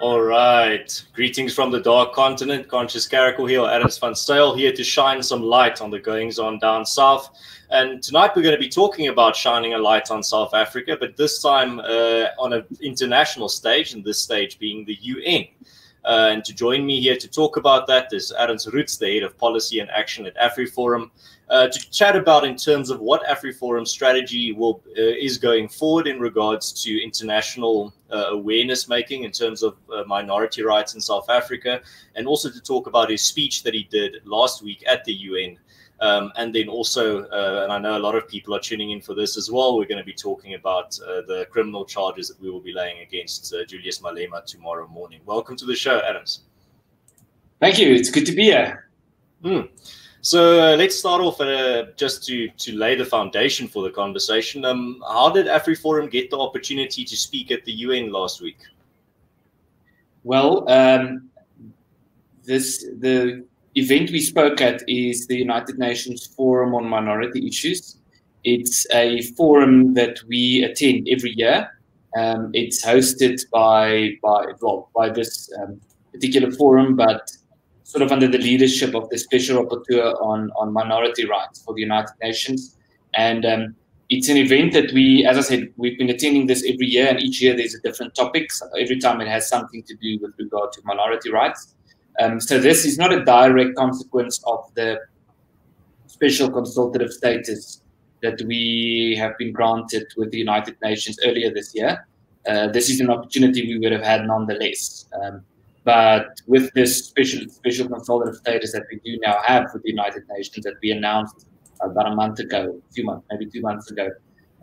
All right. Greetings from the dark continent. Conscious Caracal here, Adams van Styl here to shine some light on the goings on down south. And tonight we're going to be talking about shining a light on South Africa, but this time uh, on an international stage, and this stage being the UN. Uh, and to join me here to talk about that is Ernst Roets, the head of policy and action at AfriForum, uh, to chat about in terms of what AfriForum strategy will uh, is going forward in regards to international uh, awareness making in terms of uh, minority rights in South Africa, and also to talk about his speech that he did last week at the UN. Um, and then also, uh, and I know a lot of people are tuning in for this as well, we're going to be talking about uh, the criminal charges that we will be laying against uh, Julius Malema tomorrow morning. Welcome to the show, Adams. Thank you. It's good to be here. Mm. So uh, let's start off uh, just to to lay the foundation for the conversation. Um, how did AfriForum get the opportunity to speak at the UN last week? Well, um, this the event we spoke at is the United Nations Forum on Minority Issues. It's a forum that we attend every year. Um, it's hosted by by well by this um, particular forum, but sort of under the leadership of the Special Rapporteur on, on Minority Rights for the United Nations. And um, it's an event that we, as I said, we've been attending this every year, and each year there's a different topic. So every time it has something to do with regard to minority rights. Um, so this is not a direct consequence of the special consultative status that we have been granted with the United Nations earlier this year. Uh, this is an opportunity we would have had nonetheless. Um, but with this special special consultative status that we do now have with the United Nations that we announced about a month ago, a few months, maybe two months ago,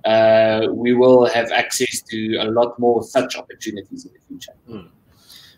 uh, we will have access to a lot more such opportunities in the future. Mm.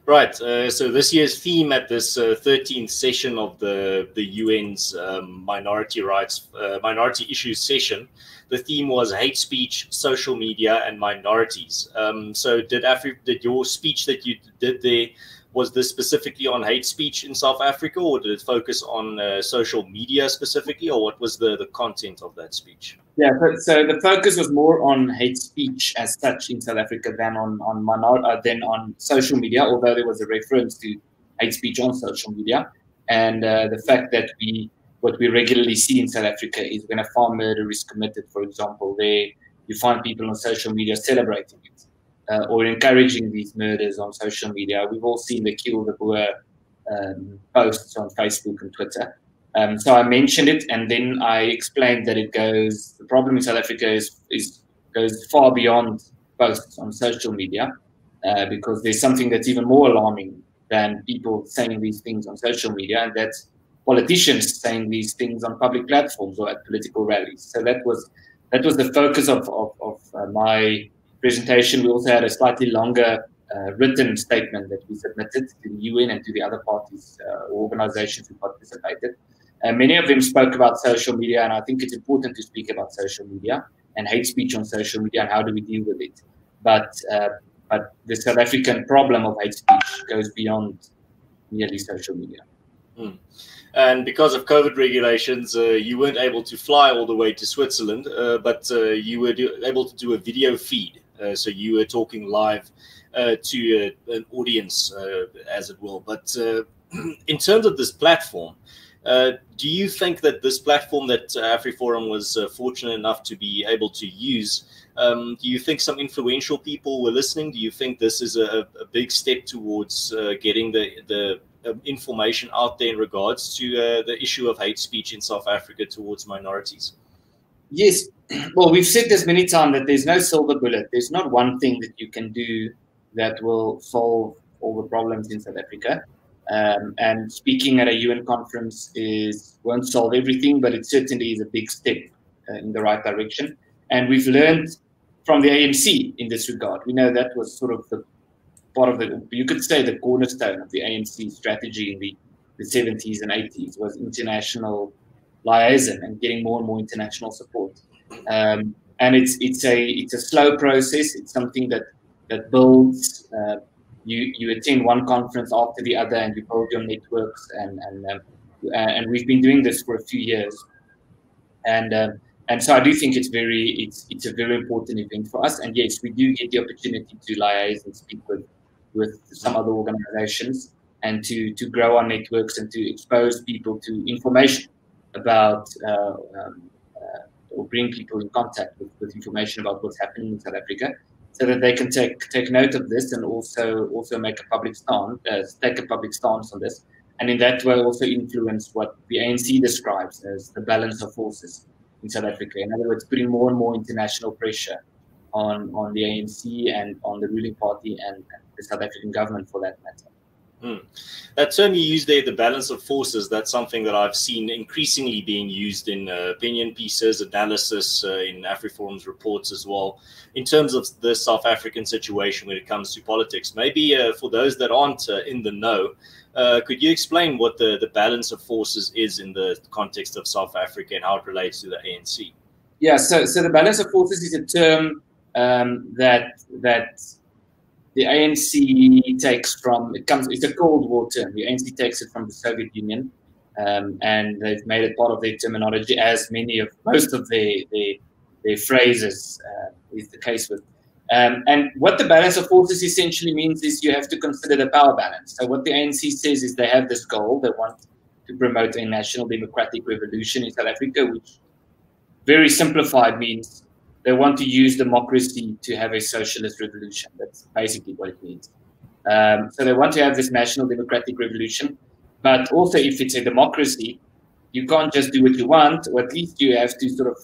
Right. Uh, so this year's theme at this uh, 13th session of the the UN's um, minority rights uh, minority issues session, the theme was hate speech, social media, and minorities. Um, so did Afri- did your speech that you did there was this specifically on hate speech in South Africa, or did it focus on uh, social media specifically, or what was the, the content of that speech? Yeah, so the focus was more on hate speech as such in South Africa than on on minor, uh, than on social media. Although there was a reference to hate speech on social media, and uh, the fact that we what we regularly see in South Africa is when a farm murder is committed, for example, there you find people on social media celebrating it uh, or encouraging these murders on social media. We've all seen the Kill the Boer um, posts on Facebook and Twitter. Um, so I mentioned it, and then I explained that it goes. The problem in South Africa is, is goes far beyond posts on social media, uh, because there's something that's even more alarming than people saying these things on social media, and that's politicians saying these things on public platforms or at political rallies. So that was that was the focus of of, of uh, my presentation, we also had a slightly longer uh, written statement that we submitted to the UN and to the other parties uh, organizations who participated. Uh, many of them spoke about social media, and I think it's important to speak about social media and hate speech on social media and how do we deal with it. But uh, but the South African problem of hate speech goes beyond merely social media. Mm. And because of COVID regulations, uh, you weren't able to fly all the way to Switzerland, uh, but uh, you were do- able to do a video feed uh, so you were talking live uh, to an audience, as it will. But in terms of this platform, do you think that this platform that AfriForum was fortunate enough to be able to use, um, do you think some influential people were listening? Do you think this is a, a big step towards getting the the um, information out there in regards to uh, the issue of hate speech in South Africa towards minorities? Yes, well, we've said this many times that there's no silver bullet. There's not one thing that you can do that will solve all the problems in South Africa. Um, and speaking at a UN conference is won't solve everything, but it certainly is a big step uh, in the right direction. And we've learned from the ANC in this regard. We know that was sort of the part of the, you could say, the cornerstone of the ANC strategy in the, the 70s and 80s was international liaison and getting more and more international support. Um, and it's it's a it's a slow process. It's something that that builds. Uh, you you attend one conference after the other, and you build your networks. And and um, and we've been doing this for a few years. And um, and so I do think it's very it's it's a very important event for us. And yes, we do get the opportunity to liaise and speak with with some other organizations and to, to grow our networks and to expose people to information about uh, um, uh, or bring people in contact with, with information about what's happening in South Africa so that they can take take note of this and also also make a public stance uh, take a public stance on this and in that way also influence what the ANC describes as the balance of forces in South Africa. In other words, putting more and more international pressure on, on the ANC and on the ruling party and, and the South African government for that matter. Mm. That term you use there, the balance of forces, that's something that I've seen increasingly being used in uh, opinion pieces, analysis, uh, in AfriForum's reports as well, in terms of the South African situation when it comes to politics. Maybe uh, for those that aren't uh, in the know, uh, could you explain what the, the balance of forces is in the context of South Africa and how it relates to the ANC? Yeah, so, so the balance of forces is a term um, that that the ANC takes from it comes it's a Cold War term. The ANC takes it from the Soviet Union, um, and they've made it part of their terminology, as many of most of their their, their phrases uh, is the case with. Um, and what the balance of forces essentially means is you have to consider the power balance. So what the ANC says is they have this goal, they want to promote a national democratic revolution in South Africa, which very simplified means they want to use democracy to have a socialist revolution. That's basically what it means. Um, so they want to have this national democratic revolution, but also if it's a democracy, you can't just do what you want, or at least you have to sort of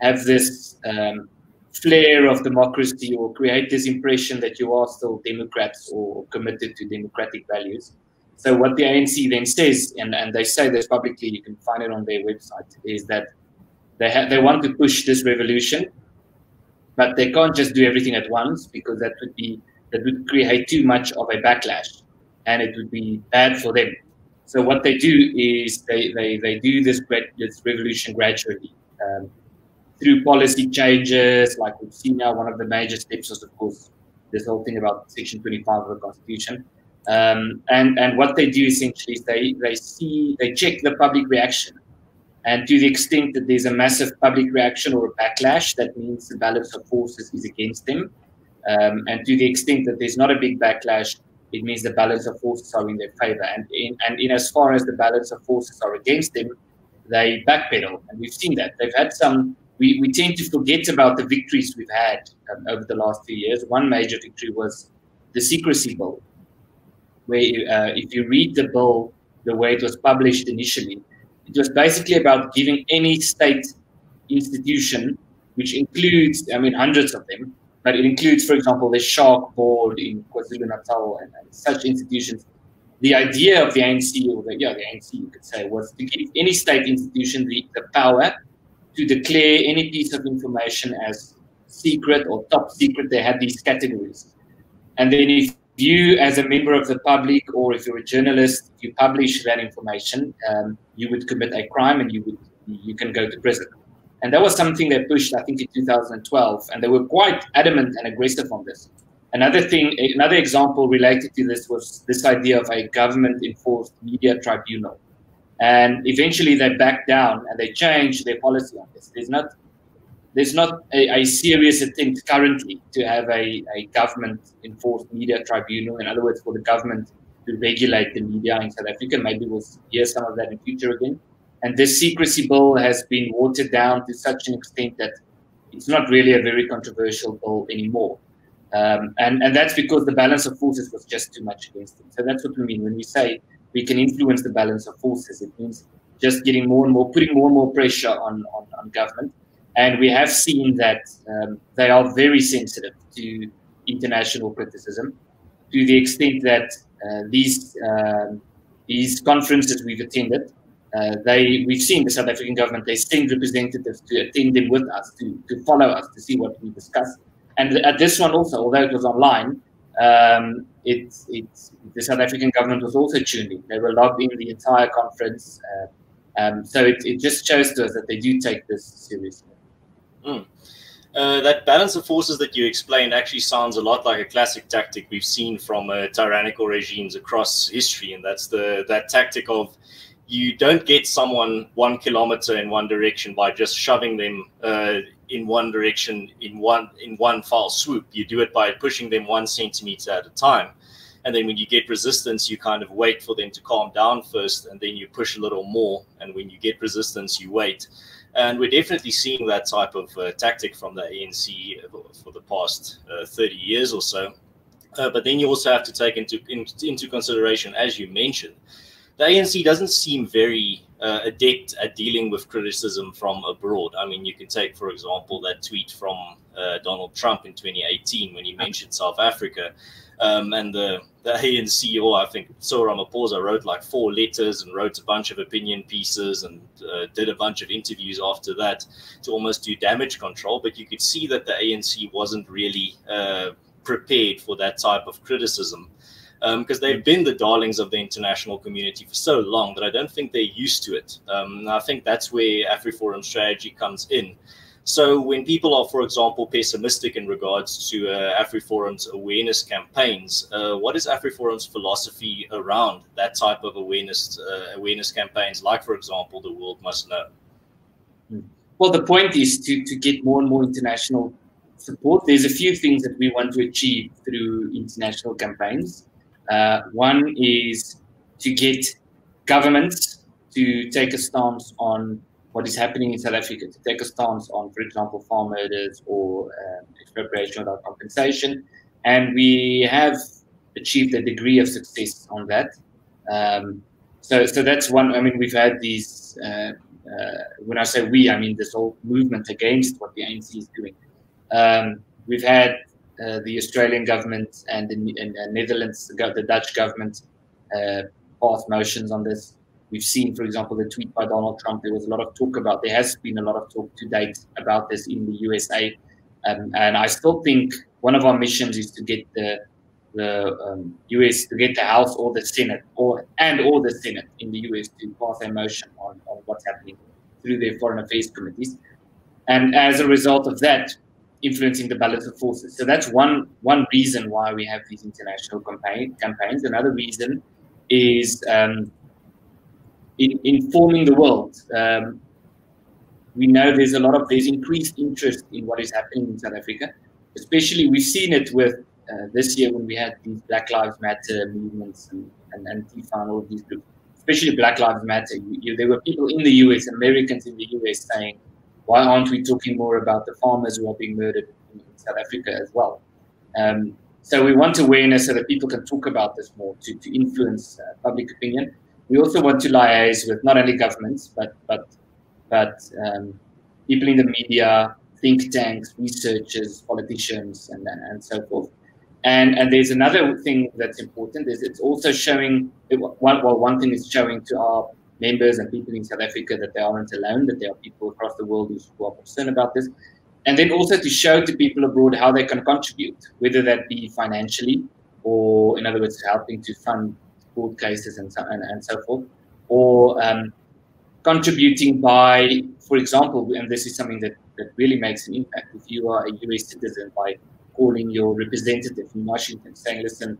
have this um, flair of democracy or create this impression that you are still Democrats or committed to democratic values. So what the ANC then says, and, and they say this publicly, you can find it on their website, is that they have they want to push this revolution but they can't just do everything at once because that would be that would create too much of a backlash and it would be bad for them. So what they do is they they, they do this this revolution gradually um, through policy changes. Like we've seen now one of the major steps was of course this whole thing about section 25 of the constitution. Um, and and what they do essentially is they they see they check the public reaction and to the extent that there's a massive public reaction or a backlash, that means the balance of forces is against them. Um, and to the extent that there's not a big backlash, it means the balance of forces are in their favor. And in, and in as far as the balance of forces are against them, they backpedal. And we've seen that. They've had some, we, we tend to forget about the victories we've had um, over the last few years. One major victory was the secrecy bill, where uh, if you read the bill the way it was published initially, it was basically about giving any state institution, which includes, I mean, hundreds of them, but it includes, for example, the Shark board in KwaZulu Natal and, and, such institutions. The idea of the ANC, or the, yeah, the ANC, you could say, was to give any state institution the, the power to declare any piece of information as secret or top secret. They had these categories. And then if you as a member of the public or if you're a journalist you publish that information um, you would commit a crime and you would you can go to prison. And that was something they pushed i think in 2012 and they were quite adamant and aggressive on this. Another thing another example related to this was this idea of a government enforced media tribunal. And eventually they backed down and they changed their policy on this. There's not there's not a, a, serious attempt currently to have a, a government enforced media tribunal. In other words, for the government to regulate the media in South Africa. Maybe we'll hear some of that in future again. And this secrecy bill has been watered down to such an extent that it's not really a very controversial bill anymore. Um, and, and that's because the balance of forces was just too much against it. So that's what we mean when we say we can influence the balance of forces. It means just getting more and more, putting more and more pressure on, on, on government and we have seen that um, they are very sensitive to international criticism to the extent that uh, these um, these conferences we've attended, uh, they we've seen the South African government they send representatives to attend them with us to, to follow us to see what we discuss. And at this one also, although it was online, um, it, it, the South African government was also tuned in. They were logged in the entire conference. Uh, um, so it, it just shows to us that they do take this seriously. Mm. Uh, that balance of forces that you explained actually sounds a lot like a classic tactic we've seen from uh, tyrannical regimes across history, and that's the that tactic of you don't get someone one kilometer in one direction by just shoving them uh, in one direction in one in one foul swoop. You do it by pushing them one centimeter at a time. And then when you get resistance, you kind of wait for them to calm down first, and then you push a little more. And when you get resistance, you wait. And we're definitely seeing that type of uh, tactic from the ANC for the past uh, 30 years or so. Uh, but then you also have to take into, in, into consideration, as you mentioned, the ANC doesn't seem very uh, adept at dealing with criticism from abroad. I mean, you can take, for example, that tweet from uh, Donald Trump in 2018 when he mentioned South Africa. Um, and the, the ANC, or I think Cyril Ramaphosa wrote like four letters and wrote a bunch of opinion pieces and uh, did a bunch of interviews after that to almost do damage control. But you could see that the ANC wasn't really uh, prepared for that type of criticism because um, they've been the darlings of the international community for so long that I don't think they're used to it. Um, I think that's where AfriForum strategy comes in. So when people are, for example, pessimistic in regards to uh, AfriForum's awareness campaigns, uh, what is AfriForum's philosophy around that type of awareness uh, awareness campaigns, like, for example, the world must know? Well, the point is to, to get more and more international support. There's a few things that we want to achieve through international campaigns. Uh, one is to get governments to take a stance on what is happening in South Africa, to take a stance on, for example, farm murders or um, expropriation without compensation. And we have achieved a degree of success on that. Um, so, so that's one. I mean, we've had these. Uh, uh, when I say we, I mean this whole movement against what the ANC is doing. Um, we've had uh, the Australian government and the and, Netherlands, the Dutch government, uh, motions on this. We've seen, for example, the tweet by Donald Trump. There was a lot of talk about. There has been a lot of talk to date about this in the USA, um, and I still think one of our missions is to get the the um, US to get the House or the Senate or and or the Senate in the US to pass a motion on, on what's happening through their foreign affairs committees. And as a result of that, influencing the balance of forces. So that's one one reason why we have these international campaign, campaigns. Another reason is um, in, informing the world. Um, we know there's a lot of there's increased interest in what is happening in South Africa. Especially, we've seen it with uh, this year when we had these Black Lives Matter movements and, and and all these groups. Especially Black Lives Matter. You, you, there were people in the US, Americans in the US, saying why aren't we talking more about the farmers who are being murdered in South Africa as well? Um, so we want awareness so that people can talk about this more to, to influence uh, public opinion. We also want to liaise with not only governments but but but um, people in the media, think tanks, researchers, politicians, and and so forth. And and there's another thing that's important is it's also showing well one thing is showing to our members and people in South Africa that they aren't alone, that there are people across the world who are concerned about this. And then also to show to people abroad how they can contribute, whether that be financially or, in other words, helping to fund court cases and so, and, and so forth, or um, contributing by, for example, and this is something that, that really makes an impact, if you are a US citizen, by calling your representative in Washington saying, listen,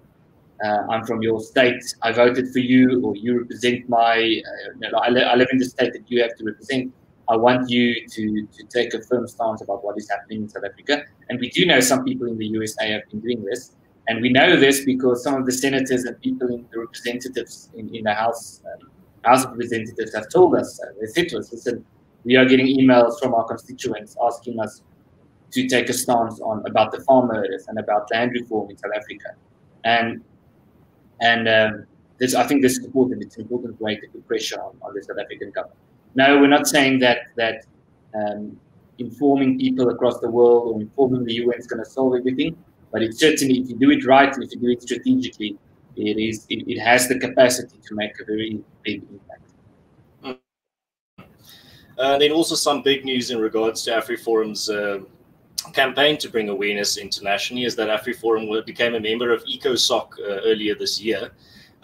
uh, I'm from your state, I voted for you, or you represent my, uh, I, li- I, live in the state that you have to represent. I want you to, to take a firm stance about what is happening in South Africa. And we do know some people in the USA have been doing this. And we know this because some of the senators and people in the representatives in, in the House, um, House of Representatives have told us, uh, they said to us, listen, we are getting emails from our constituents asking us to take a stance on about the farm murders and about land reform in South Africa. And and um, this, I think this is important. It's an important way to put pressure on, on the South African government. No, we're not saying that that um, informing people across the world or informing the UN is going to solve everything. But it certainly, if you do it right and if you do it strategically, it is it, it has the capacity to make a very big impact. Uh, then also some big news in regards to AfriForum's uh, campaign to bring awareness internationally is that AfriForum became a member of ECOSOC uh, earlier this year.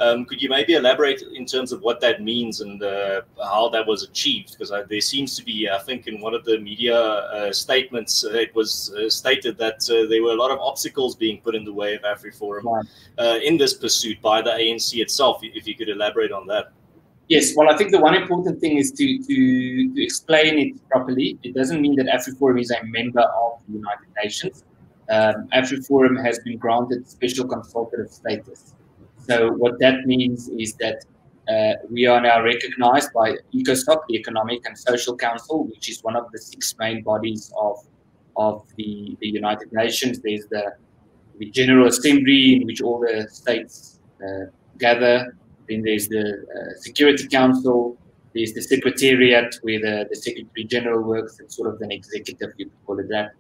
Um, could you maybe elaborate in terms of what that means and uh, how that was achieved? Because uh, there seems to be, I think, in one of the media uh, statements, uh, it was uh, stated that there were a lot of obstacles being put in the way of AfriForum in this pursuit by the ANC itself. If you could elaborate on that. Yes, well, I think the one important thing is to, to, to explain it properly. It doesn't mean that AfriForum is a member of the United Nations. Um, AfriForum has been granted special consultative status. So what that means is that uh, we are now recognized by ECOSOC, the Economic and Social Council, which is one of the six main bodies of, of the, the United Nations. There's the, the General Assembly, in which all the states uh, gather. Then there's the uh, Security Council. There's the Secretariat, where the, the Secretary General works. It's sort of an executive, you could call it that.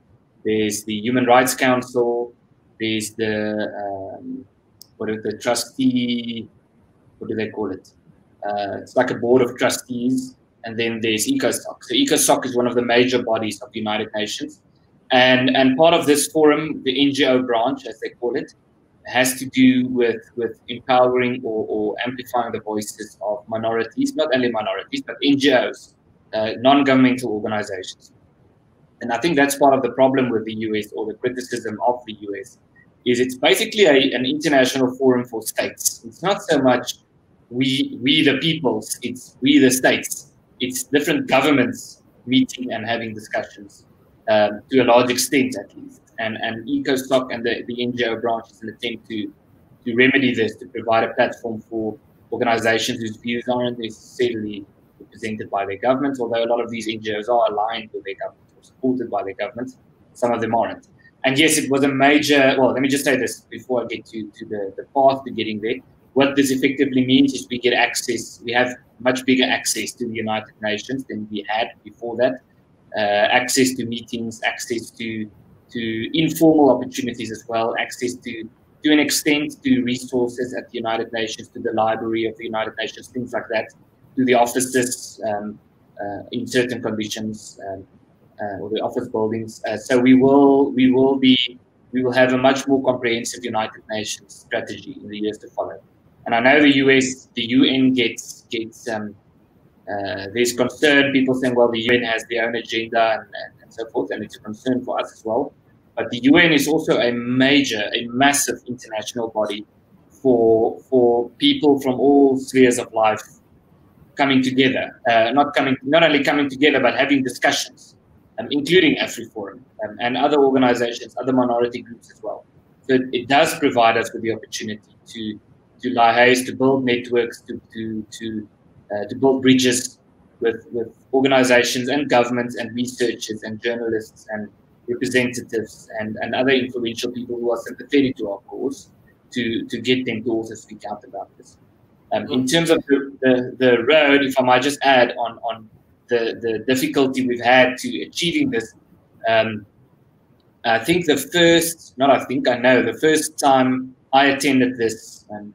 There's the Human Rights Council. There's the um, what is the trustee? What do they call it? Uh, it's like a board of trustees, and then there's ECOSOC. So ECOSOC is one of the major bodies of the United Nations, and and part of this forum, the NGO branch, as they call it, has to do with with empowering or, or amplifying the voices of minorities, not only minorities but NGOs, uh, non-governmental organizations. And I think that's part of the problem with the US or the criticism of the US is it's basically a, an international forum for states. It's not so much we we the peoples, it's we the states. It's different governments meeting and having discussions um, to a large extent at least. And and ECOSOC and the, the NGO branch is an attempt to to remedy this, to provide a platform for organizations whose views aren't necessarily represented by their governments, although a lot of these NGOs are aligned with their governments or supported by their governments, some of them aren't. And yes, it was a major, well, let me just say this before I get to, to the, the path to getting there what this effectively means is we get access, we have much bigger access to the United Nations than we had before that. Uh, access to meetings, access to to informal opportunities as well, access to to an extent to resources at the United Nations, to the library of the United Nations, things like that, to the offices um, uh, in certain conditions um, uh, or the office buildings. Uh, so we will we will be we will have a much more comprehensive United Nations strategy in the years to follow. And I know the US, the UN gets gets um, uh, there's concern. People saying, well, the UN has their own agenda and, and, and, so forth, and it's a concern for us as well. But the UN is also a major, a massive international body for for people from all spheres of life coming together. Uh, not coming, not only coming together, but having discussions, um, including AfriForum um, and other organizations, other minority groups as well. So it, it does provide us with the opportunity to to liaise, to build networks, to to to, uh, to build bridges with with organizations and governments and researchers and journalists and representatives and, and other influential people who are sympathetic to our cause to, to get them to also speak out about this. Um, in terms of the, the, the, road, if I might just add on, on the, the difficulty we've had to achieving this, um, I think the first, not I think, I know, the first time I attended this um,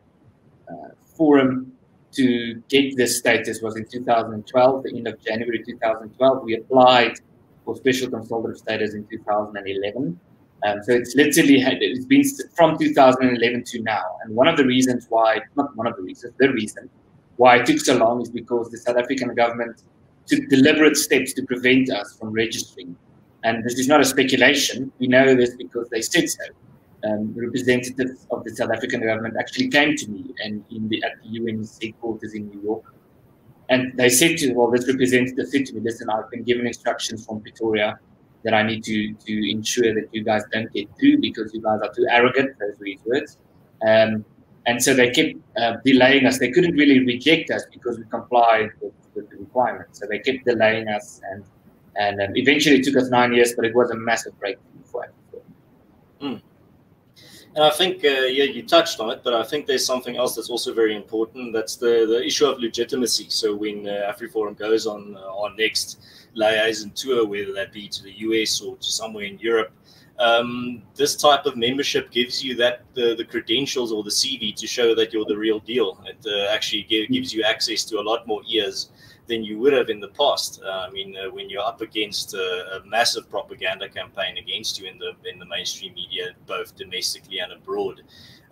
forum to get this status was in 2012, the end of January 2012. We applied for special consultative status in 2011. Um, so it's literally it's been from 2011 to now. And one of the reasons why, not one of the reasons, the reason why it took so long is because the South African government took deliberate steps to prevent us from registering. And this is not a speculation. We know this because they said so um, representatives of the South African government actually came to me and in the, at the UN headquarters in New York. And they said to, well, this representative said to me, listen, I've been given instructions from Pretoria that I need to, to ensure that you guys don't get through because you guys are too arrogant, those were his words. Um, and so they kept uh, delaying us. They couldn't really reject us because we complied with, with the requirements. So they kept delaying us. And, and um, eventually it took us nine years, but it was a massive breakthrough for us. Mm. And I think, uh, yeah, you touched on it, but I think there's something else that's also very important. That's the, the issue of legitimacy. So when uh, AfriForum goes on uh, our next liaison tour, whether that be to the US or to somewhere in Europe, um, this type of membership gives you that the, the credentials or the CV to show that you're the real deal. It uh, actually gives you access to a lot more ears than you would have in the past. Uh, I mean, uh, when you're up against a, a, massive propaganda campaign against you in the in the mainstream media, both domestically and abroad,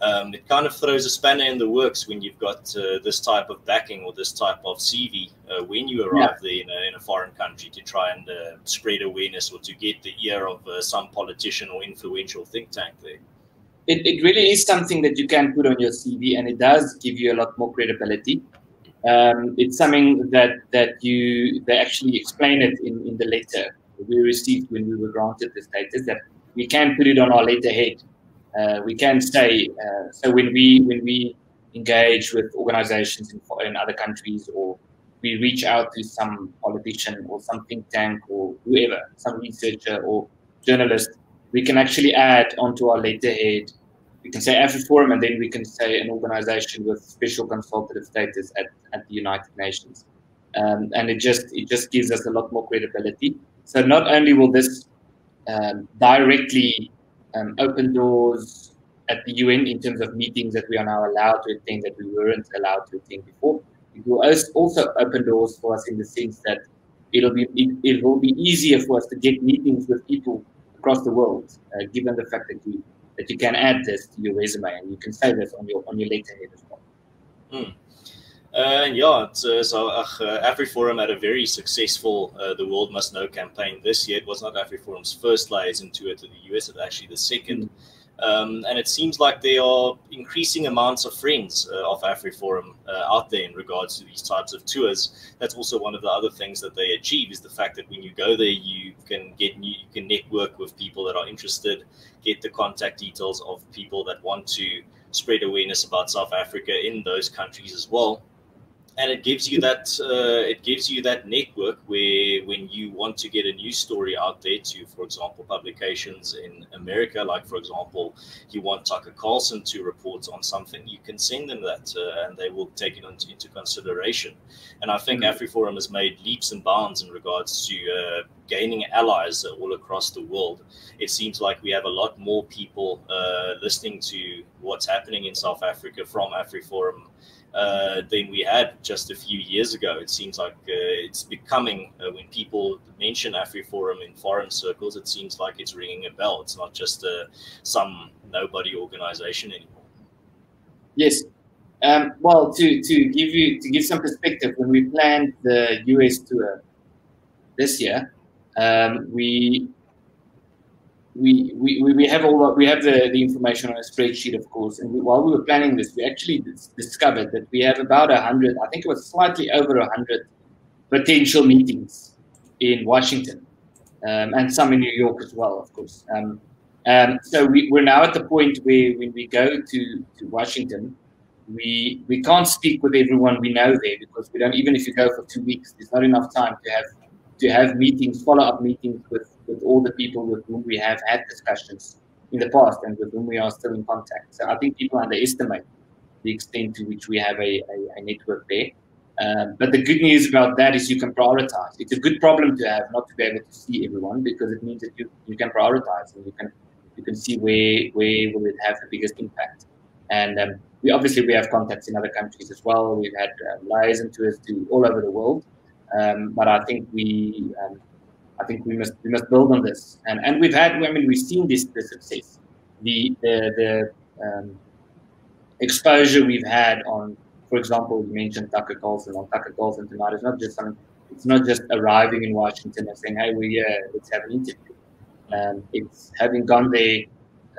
um, it kind of throws a spanner in the works when you've got uh, this type of backing or this type of CV uh, when you arrive yeah. there in a, in a, foreign country to try and uh, spread awareness or to get the ear of uh, some politician or influential think tank there. It, it really is something that you can put on your CV and it does give you a lot more credibility um, it's something that that you they actually explain it in, in the letter we received when we were granted the status that we can put it on our letterhead. Uh, we can say uh, so when we when we engage with organizations in, in other countries or we reach out to some politician or some think tank or whoever, some researcher or journalist, we can actually add onto our letterhead. We can say AfriForum, and then we can say an organization with special consultative status at, at the United Nations. Um, and it just it just gives us a lot more credibility. So not only will this um, directly um, open doors at the UN in terms of meetings that we are now allowed to attend that we weren't allowed to attend before, it will also open doors for us in the sense that it'll be it, it will be easier for us to get meetings with people across the world, uh, given the fact that you that you can add this to your resume and you can say this on your on your letterhead as well. Mm. Uh, yeah, it's, uh, so uh, AfriForum had a very successful uh, The World Must Know campaign this year. It was not AfriForum's first liaison tour to the US, it was actually the second. Mm-hmm. Um, and it seems like there are increasing amounts of friends uh, of AfriForum uh, out there in regards to these types of tours. That's also one of the other things that they achieve is the fact that when you go there, you can get new, you can network with people that are interested, get the contact details of people that want to spread awareness about South Africa in those countries as well and it gives you that uh, it gives you that network where when you want to get a news story out there to for example publications in america like for example you want tucker carlson to report on something you can send them that uh, and they will take it into, into consideration and i think mm-hmm. afriforum has made leaps and bounds in regards to uh, gaining allies all across the world it seems like we have a lot more people uh, listening to what's happening in south africa from afriforum uh, than we had just a few years ago. It seems like uh, it's becoming, uh, when people mention AfriForum in foreign circles, it seems like it's ringing a bell. It's not just uh, some nobody organization anymore. Yes. Um, well, to, to give you to give some perspective, when we planned the US tour this year, um, we we, we, we have all we have the, the information on a spreadsheet, of course. And we, while we were planning this, we actually discovered that we have about hundred. I think it was slightly over hundred potential meetings in Washington, um, and some in New York as well, of course. Um, um, so we, we're now at the point where when we go to, to Washington, we we can't speak with everyone we know there because we don't. Even if you go for two weeks, there's not enough time to have to have meetings, follow up meetings with with all the people with whom we have had discussions in the past and with whom we are still in contact. So I think people underestimate the extent to which we have a, a, a network there. Um, but the good news about that is you can prioritize. It's a good problem to have, not to be able to see everyone, because it means that you, you can prioritize and you can you can see where where will it have the biggest impact. And um, we obviously we have contacts in other countries as well. We've had uh, liaison tours to all over the world, um, but I think we um, I think we must we must build on this. And and we've had I mean we've seen this the success, the the the um, exposure we've had on, for example, you mentioned Tucker Carlson on Tucker Carlson tonight. It's not just something. It's not just arriving in Washington and saying, "Hey, we uh, let's have an interview." Um, it's having gone there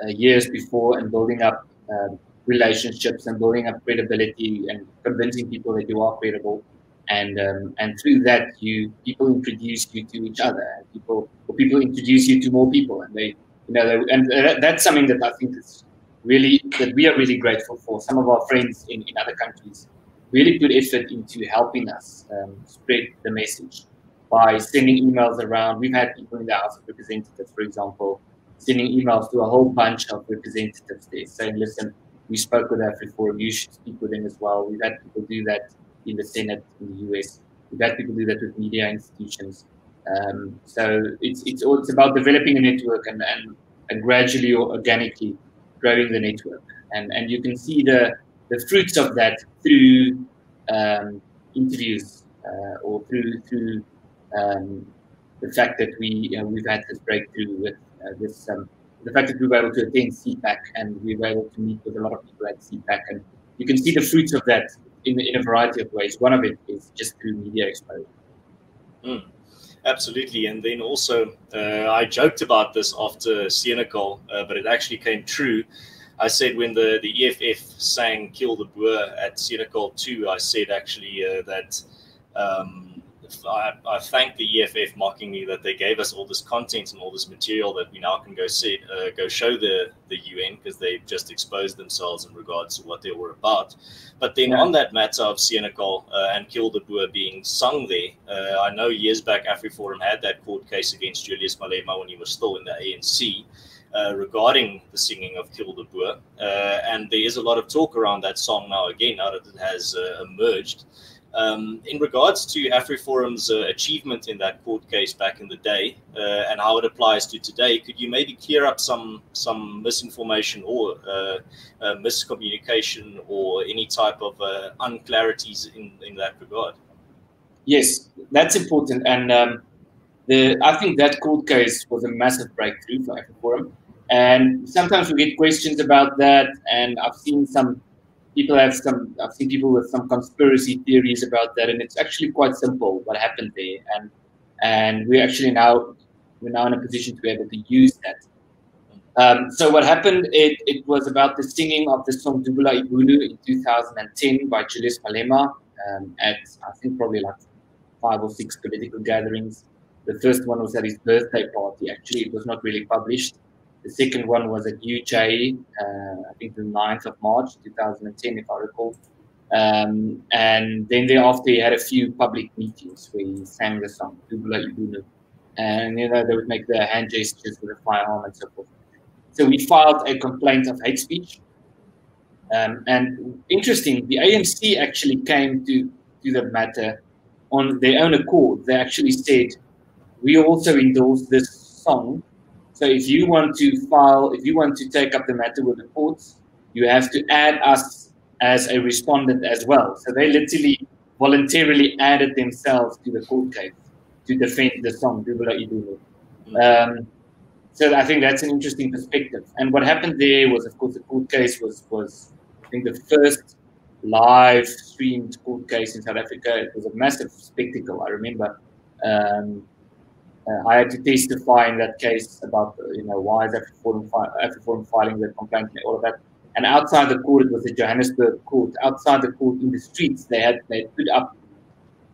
uh, years before and building up um, relationships and building up credibility and convincing people that you are credible and um, and through that you people introduce you to each other. People people introduce you to more people. And they you know they, and that's something that I think is really that we are really grateful for. Some of our friends in, in other countries really put effort into helping us um, spread the message by sending emails around. We've had people in the house of representatives for example sending emails to a whole bunch of representatives there saying listen we spoke with AfriForum you should speak with them as well. We've had people do that in the Senate in the US. We've had people do that with media institutions. Um, so it's it's all, it's about developing a network and, and, and gradually or organically growing the network. And and you can see the the fruits of that through um, interviews uh, or through through um, the fact that we you know, we've had this breakthrough with uh, this um, the fact that we were able to attend CPAC and we were able to meet with a lot of people at CPAC and you can see the fruits of that in, in a variety of ways. One of it is just through media exposure. Mm, absolutely. And then also, uh, I joked about this after Senekal, uh, but it actually came true. I said when the, the EFF sang Kill the Boer at Senekal 2, I said actually uh, that um, I, I thank the EFF mockingly that they gave us all this content and all this material that we now can go see, uh, go show the the UN because they've just exposed themselves in regards to what they were about. But then yeah. on that matter of Senekal uh, and Kill the Boer being sung there, uh, I know years back AfriForum had that court case against Julius Malema when he was still in the ANC. Uh, regarding the singing of Kill the Boer. Uh, and there is a lot of talk around that song now again, now that it has uh, emerged. Um, in regards to AfriForum's uh, achievement in that court case back in the day uh, and how it applies to today, could you maybe clear up some some misinformation or uh, uh miscommunication or any type of uh, unclarities in, in that regard? Yes, that's important, and um, the I think that court case was a massive breakthrough for AfriForum, and sometimes we get questions about that, and I've seen some people have some I've seen people with some conspiracy theories about that, and it's actually quite simple what happened there, and and we're actually now we're now in a position to be able to use that. Um, so what happened? It, it was about the singing of the song Dubula Ibunu in 2010 by Julius Malema um, at I think probably like five or six political gatherings. The first one was at his birthday party. Actually, it was not really published. The second one was at UJ, uh, I think the 9th of March 2010, if I recall. Um, and then thereafter, he had a few public meetings where he sang the song, Dubla. And, you know, they would make the hand gestures with a firearm and so forth. So we filed a complaint of hate speech. Um, and interesting, the ANC actually came to, to the matter on their own accord. They actually said, we also endorse this song so if you want to file, if you want to take up the matter with the courts, you have to add us as a respondent as well. So they literally voluntarily added themselves to the court case to defend the song Dubula Ibunu. Um, so I think that's an interesting perspective. And what happened there was, of course, the court case was was I think the first live streamed court case in South Africa. It was a massive spectacle. I remember. Um, uh, I had to testify in that case about, you know, why is AfriForum filing the complaint and all of that. And outside the court, it was the Johannesburg court. Outside the court, in the streets, they had they put up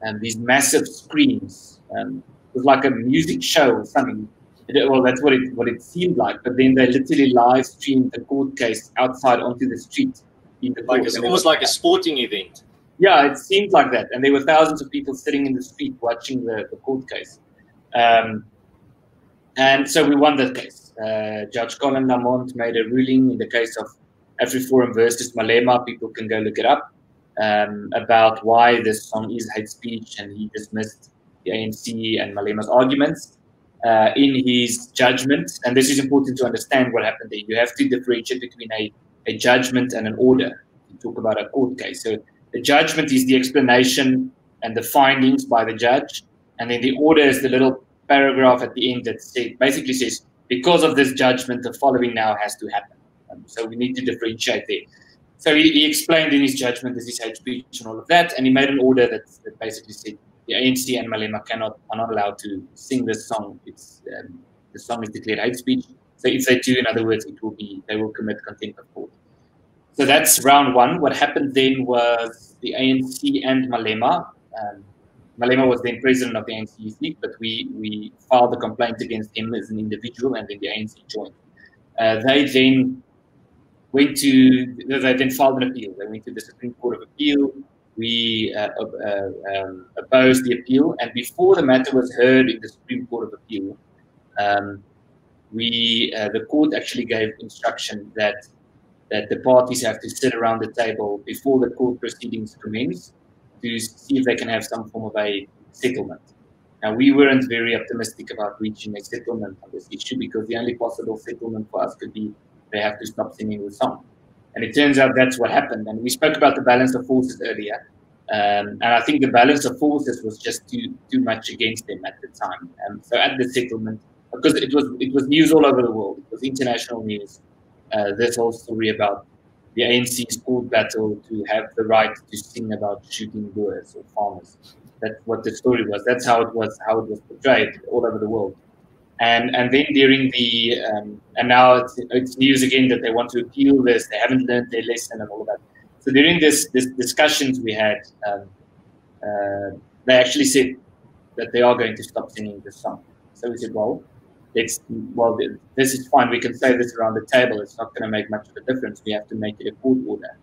um, these massive screens. Um, it was like a music show or something. It, well, that's what it what it seemed like. But then they literally live streamed the court case outside onto the street. In the like almost like a sporting event. Yeah, it seemed like that. And there were thousands of people sitting in the street watching the, the court case. Um, and so we won that case. Uh, Judge Colin Lamont made a ruling in the case of Every AfriForum versus Malema. People can go look it up um, about why this song is hate speech, and he dismissed the ANC and Malema's arguments. Uh, in his judgment, and this is important to understand what happened there. You have to differentiate between a, a judgment and an order. You talk about a court case. So the judgment is the explanation and the findings by the judge, and then the order is the little paragraph at the end that say, basically says, because of this judgment, the following now has to happen. Um, so we need to differentiate there. So he, he, explained in his judgment this is hate speech and all of that, and he made an order that, that basically said the ANC and Malema cannot are not allowed to sing this song. It's um, the song is declared hate speech. So if they do, in other words, it will be they will commit contempt of court. So that's round one. What happened then was the ANC and Malema um, Malema was then president of the ANC League, but we, we filed a complaint against him as an individual, and then the ANC joined. Uh, they then went to, they then filed an appeal. They went to the Supreme Court of Appeal. We uh, uh, um, opposed the appeal, and before the matter was heard in the Supreme Court of Appeal, um, we uh, the court actually gave instruction that that the parties have to sit around the table before the court proceedings commence to see if they can have some form of a settlement. Now, we weren't very optimistic about reaching a settlement on this issue because the only possible settlement for us could be they have to stop singing the song. And it turns out that's what happened. And we spoke about the balance of forces earlier. Um, and I think the balance of forces was just too too much against them at the time. Um, so at the settlement, because it was it was news all over the world, it was international news. Uh, this whole story about the ANC's court battle to have the right to sing about shooting Boers or farmers. That's what the story was. That's how it was how it was portrayed all over the world. And and then during the um, and now it's, it's news again that they want to appeal this. They haven't learned their lesson and all that. So during this this discussions we had, um, uh, they actually said that they are going to stop singing this song. So we said, well, it's well, this is fine. We can say this around the table. It's not going to make much of a difference. We have to make it a court order.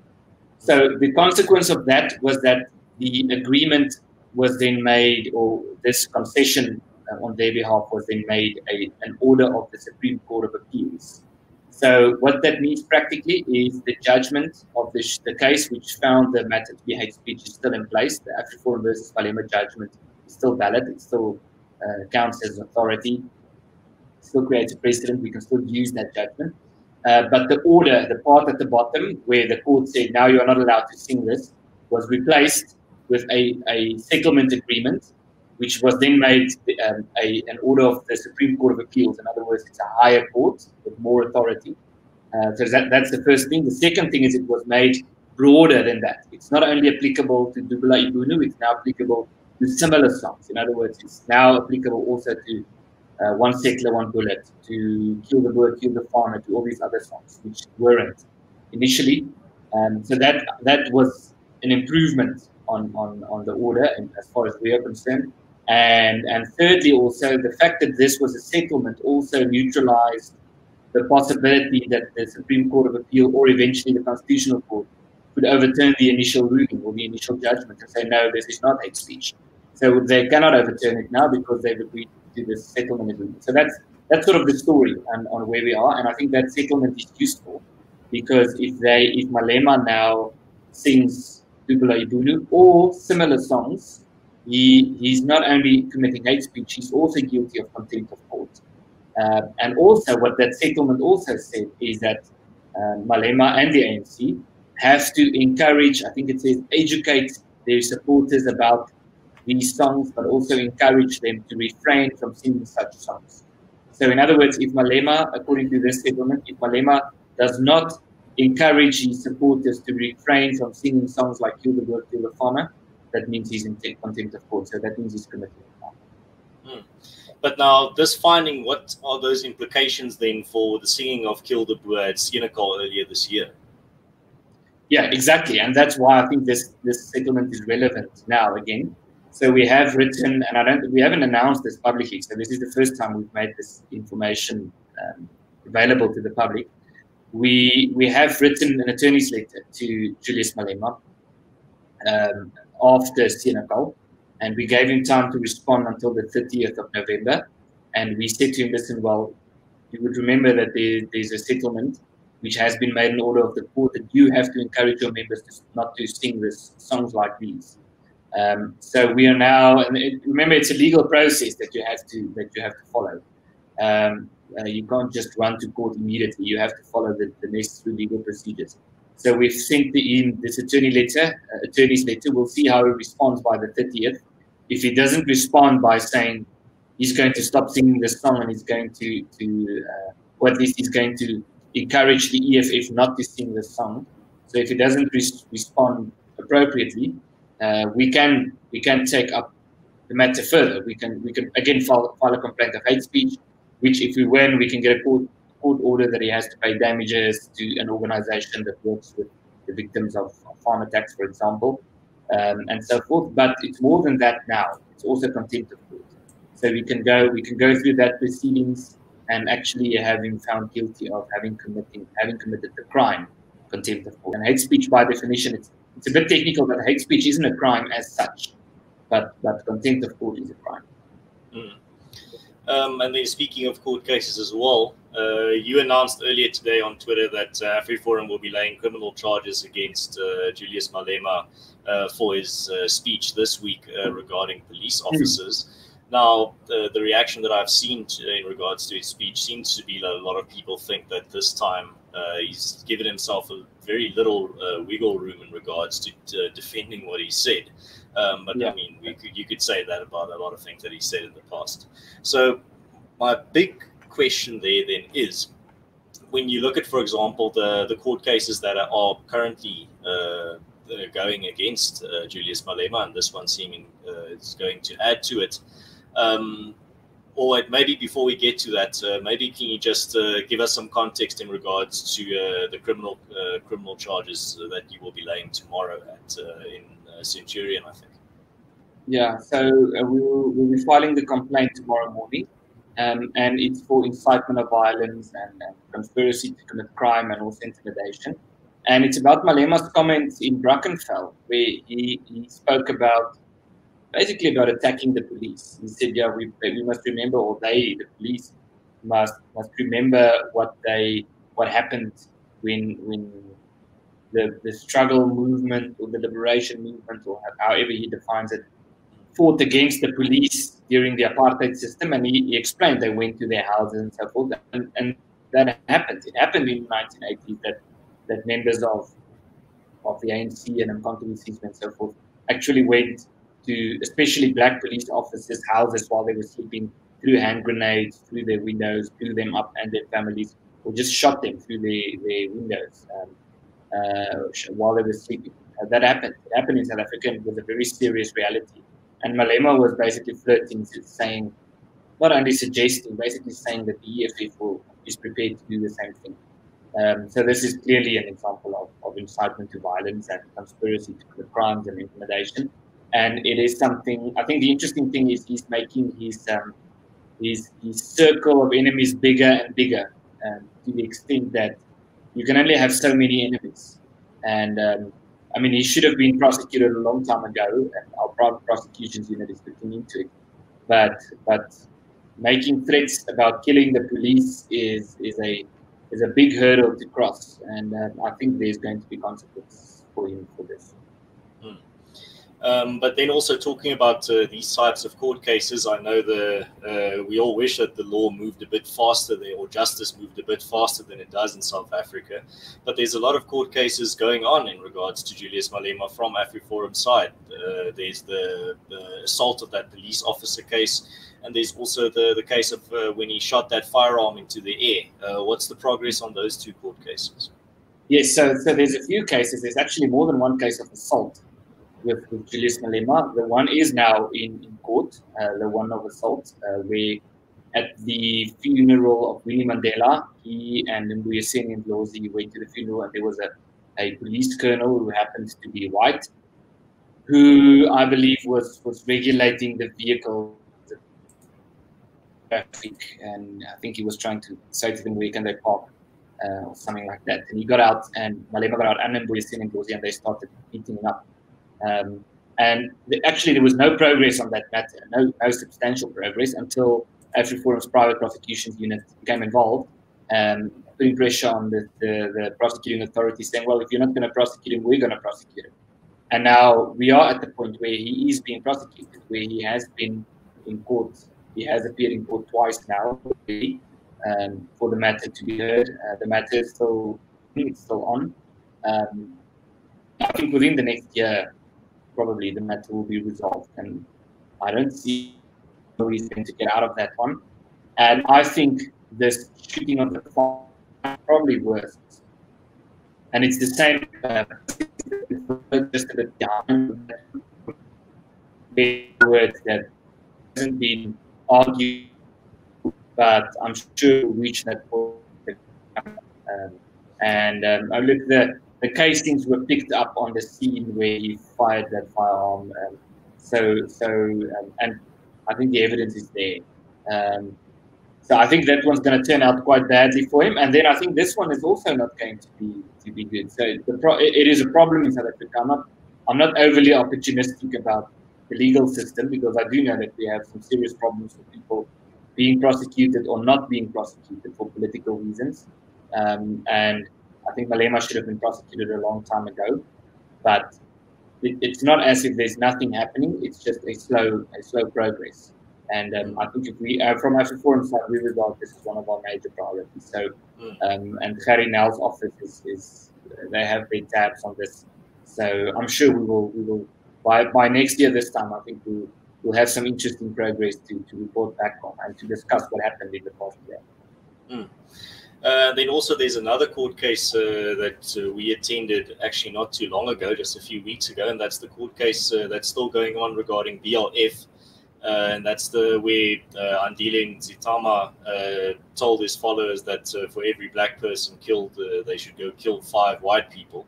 So the consequence of that was that the agreement was then made, or this concession uh, on their behalf was then made a, an order of the Supreme Court of Appeals. So what that means practically is the judgment of the, the case which found the matter to be hate speech is still in place. The AfriForum versus Malema judgment is still valid. It still uh, counts as authority. Still creates a precedent. We can still use that judgment. Uh, but the order, the part at the bottom where the court said now you are not allowed to sing this, was replaced with a, a settlement agreement, which was then made um, a, an order of the Supreme Court of Appeals. In other words, it's a higher court with more authority. Uh, so that, that's the first thing. The second thing is it was made broader than that. It's not only applicable to Dubula Ibunu, it's now applicable to similar songs. In other words, it's now applicable also to uh, One Settler, One Bullet, to Kill the Boer, Kill the Farmer, to all these other songs, which weren't initially. Um, so that that was an improvement on, on, on the order and as far as we are concerned. And, and thirdly, also the fact that this was a settlement also neutralized the possibility that the Supreme Court of Appeal or eventually the Constitutional Court could overturn the initial ruling or the initial judgment and say, no, this is not hate speech. So they cannot overturn it now because they've agreed to this settlement. So that's that's sort of the story on, on where we are. And I think that settlement is useful because if they if Malema now sings Dubula Ibunu or similar songs, he he's not only committing hate speech, he's also guilty of contempt of court. Uh, and also, what that settlement also said is that uh, Malema and the ANC have to encourage, I think it says, educate their supporters about these songs, but also encourage them to refrain from singing such songs. So, in other words, if Malema, according to this settlement, if Malema does not encourage his supporters to refrain from singing songs like Kill the Boer, Kill the Farmer, that means he's in contempt of court. So that means he's committing a crime. Hmm. But now, this finding, what are those implications then for the singing of Kill the Boer at Senekal earlier this year? Yeah, exactly. And that's why I think this, this settlement is relevant now again. So we have written, and I don't, we haven't announced this publicly. So this is the first time we've made this information um, available to the public we we have written an attorney's letter to Julius Malema um, after Senekal, and we gave him time to respond until the 30th of November. And we said to him, listen, well, you would remember that there, there's a settlement which has been made in order of the court that you have to encourage your members to, not to sing this songs like these. Um, so we are now, remember, it's a legal process that you have to that you have to follow. Um, uh, you can't just run to court immediately. You have to follow the, the necessary legal procedures. So we've sent the, in this attorney letter, uh, attorney's letter. We'll see how he responds by the 30th. If he doesn't respond by saying he's going to stop singing the song and he's going to, to uh, or at least he's going to encourage the EFF not to sing the song. So if he doesn't respond appropriately, uh, we can we can take up the matter further. We can we can again file, file a complaint of hate speech which if we win, we can get a court, court order that he has to pay damages to an organization that works with the victims of, of farm attacks, for example, um, and so forth. But it's more than that now. It's also contempt of court. So we can go we can go through that proceedings and actually have him found guilty of having committing having committed the crime, contempt of court. And hate speech by definition it's it's a bit technical, but hate speech isn't a crime as such. But but contempt of court is a crime. Mm. Um, and then speaking of court cases as well, uh, you announced earlier today on Twitter that uh, AfriForum will be laying criminal charges against uh, Julius Malema uh, for his uh, speech this week uh, regarding police hmm. officers. Mm. Now, the, the reaction that I've seen in regards to his speech seems to be that a lot of people think that this time uh, he's given himself a very little wiggle room in regards to, to defending what he said. Um, but yeah. I mean, could, you could say that about a lot of things that he said in the past. So my big question there then is, when you look at, for example, the the court cases that are, are currently uh, going against uh, Julius Malema, and this one seeming uh, is going to add to it. Um, or maybe before we get to that, uh, maybe can you just uh, give us some context in regards to uh, the criminal uh, criminal charges that you will be laying tomorrow at uh, in uh, Centurion, I think. Yeah, so we will we'll be filing the complaint tomorrow morning, um, and it's for incitement of violence and, conspiracy to commit crime and also intimidation. And it's about Malema's comments in Brackenfell, where he, he spoke about basically about attacking the police. He said, "Yeah, we, we must remember, or they, the police, must must remember what they what happened when when the the struggle movement or the liberation movement, or however he defines it, fought against the police during the apartheid system." And he, he explained they went to their houses and so forth, and, and that happened. It happened in the 1980s that that members of of the ANC and Mkhonto and so forth actually went to especially black police officers' houses while they were sleeping, threw hand grenades through their windows, blew them up and their families, or just shot them through their, their windows um, uh, while they were sleeping. Uh, that happened. It happened in South Africa and it was a very serious reality. And Malema was basically flirting, saying, not only suggesting, basically saying that the EFF is prepared to do the same thing. Um, so this is clearly an example of, of incitement to violence and conspiracy to commit crimes and intimidation and it is something. I think the interesting thing is he's making his um, his his circle of enemies bigger and bigger, um, to the extent that you can only have so many enemies. And um, I mean, he should have been prosecuted a long time ago, and our private prosecutions unit is looking into it. But but making threats about killing the police is is a is a big hurdle to cross, and uh, I think there's going to be consequences for him for this. Um, but then also talking about uh, these types of court cases, I know the uh, we all wish that the law moved a bit faster there, or justice moved a bit faster than it does in South Africa. But there's a lot of court cases going on in regards to Julius Malema from AfriForum side. Uh, there's the, the, assault of that police officer case, and there's also the the case of uh, when he shot that firearm into the air. Uh, what's the progress on those two court cases? Yes, so so there's a few cases. There's actually more than one case of assault with, Julius Malema. The one is now in, in court, uh, the one of assault, uh, where at the funeral of Winnie Mandela, he and Mbuyiseni Ndlozi went to the funeral, and there was a, a police colonel who happens to be white, who I believe was, was regulating the vehicle traffic, and I think he was trying to say to them where can they park. Uh, or something like that. And he got out, and Malema got out, and Mbuyiseni Ndlozi, and they started beating him up. Um, and actually, there was no progress on that matter, no, no substantial progress until AfriForum's private prosecutions unit became involved, um, putting pressure on the, the, the prosecuting authorities, saying, well, if you're not going to prosecute him, we're going to prosecute him. And now we are at the point where he is being prosecuted, where he has been in court. He has appeared in court twice now um, for the matter to be heard. Uh, the matter is still, it's still on. Um, I think within the next year, probably the matter will be resolved. And I don't see no reason to get out of that one. And I think this shooting of the farm probably worse. And it's the same, uh, just a bit down, that hasn't been argued, but I'm sure we reach that point. Um, and um, I look the the casings were picked up on the scene where he fired that firearm. Um, so, so, um, and I think the evidence is there. Um, so I think that one's going to turn out quite badly for him. And then I think this one is also not going to be to be good. So pro- it is a problem in South Africa. I'm not, I'm not overly opportunistic about the legal system because I do know that we have some serious problems with people being prosecuted or not being prosecuted for political reasons. Um, and I think Malema should have been prosecuted a long time ago, but it, it's not as if there's nothing happening. It's just a slow, a slow progress. And um, I think if we, uh, from AfriForum side, we regard this as one of our major priorities. So, hmm. um, and Gerrie Nel's office is, is, they have big tabs on this. So I'm sure we will, we will by by next year this time. I think we will have some interesting progress to, to report back on and to discuss what happened in the past year. Mm. Uh, then also there's another court case uh, that uh, we attended actually not too long ago, just a few weeks ago, and that's the court case uh, that's still going on regarding BLF Uh, and that's the way uh, Andile Mngxitama uh, told his followers that uh, for every black person killed, uh, they should go kill five white people.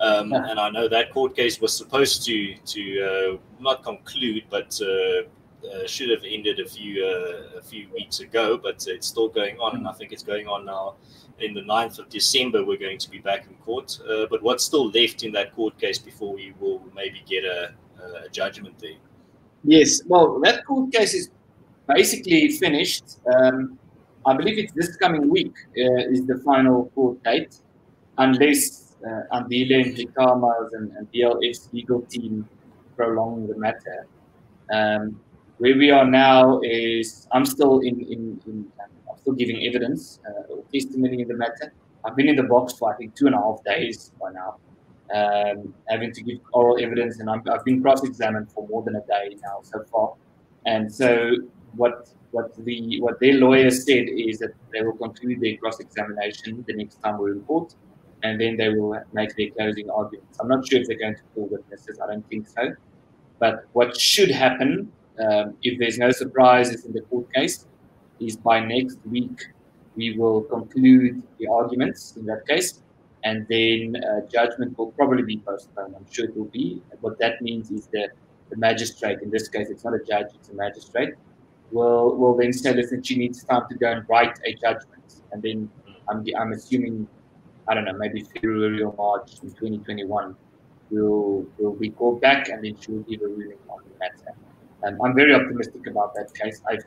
Um, yeah. And I know that court case was supposed to to uh, not conclude, but should have ended a few a few weeks ago. But it's still going on, and I think it's going on now. In the 9th of December, we're going to be back in court. but what's still left in that court case before we will maybe get a, a judgment there? Yes, well, that court case is basically finished. Um, I believe it's this coming week uh, is the final court date, unless uh, Andile Mngxitama's and, and legal team prolong the matter. Um, where we are now is I'm still in, in, in I'm still giving evidence uh, testimony in the matter. I've been in the box for I think two and a half days by now um, having to give oral evidence, and i have been cross-examined for more than a day now so far. And so, what what the what their lawyer said is that they will conclude their cross-examination the next time we report, and then they will make their closing arguments. I'm not sure if they're going to call witnesses. I don't think so. But what should happen, um, if there's no surprises in the court case, is by next week we will conclude the arguments in that case and then uh, judgment will probably be postponed. I'm sure it will be. What that means is that the magistrate, in this case, it's not a judge, it's a magistrate, will will then say, listen, she needs time to go and write a judgment. And then I'm, I'm assuming, I don't know, maybe February or March in 2021, will will be called back and then she will give a ruling on the matter. Um, I'm very optimistic about that case. i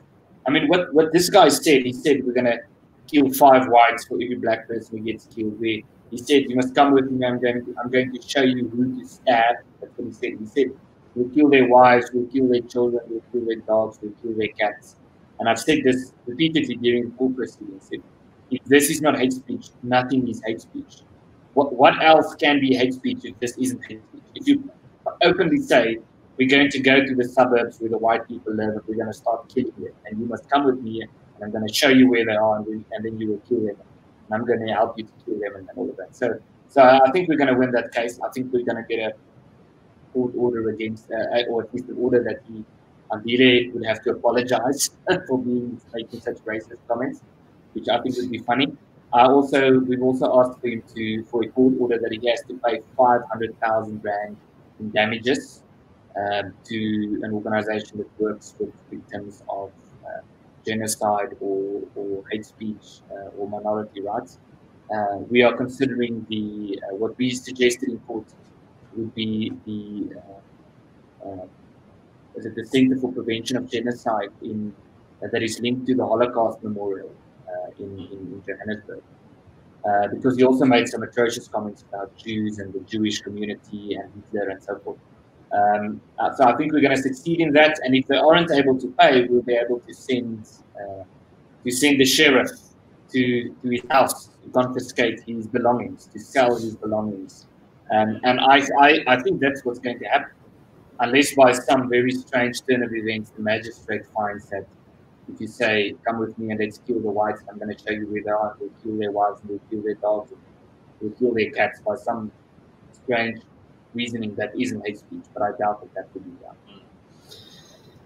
I mean, what, what this guy said, he said we're going to kill five whites for every black person who gets killed. He said, "You must come with me. I'm going. To, I'm going to show you who to stab." That's what he said. He said, "We'll kill their wives. We'll kill their children. We'll kill their dogs. We'll kill their cats." And I've said this repeatedly during the court proceedings. If this is not hate speech, nothing is hate speech. What what else can be hate speech if this isn't hate speech? If you openly say we're going to go to the suburbs where the white people live and we're going to start killing them, and you must come with me, and I'm going to show you where they are, and, we, and then you will kill them and I'm going to help you to kill them and all of that. So, so I think we're going to win that case. I think we're going to get a court order against, uh, or at least an order that he, Andile would have to apologize for being making such racist comments, which I think would be funny. I also, we've also asked him to, for a court order that he has to pay 500,000 rand in damages um, to an organization that works with victims of genocide or, or hate speech uh, or minority rights. Uh, we are considering the uh, what we suggested in court would be the the Center for Prevention of Genocide in that is linked to the Holocaust Memorial in, in, in, Johannesburg. Uh, because he also made some atrocious comments about Jews and the Jewish community and Hitler and so forth. Um, uh, so I think we're going to succeed in that. And if they aren't able to pay, we'll be able to send uh, to send the sheriff to, to his house to confiscate his belongings, to sell his belongings. Um, and I, I, I think that's what's going to happen. Unless by some very strange turn of events, the magistrate finds that if you say, come with me and let's kill the whites, I'm going to show you where they are, and we'll kill their wives, and we'll kill their dogs, and we'll kill their cats by some strange reasoning that isn't hate speech, but I doubt that that would be done.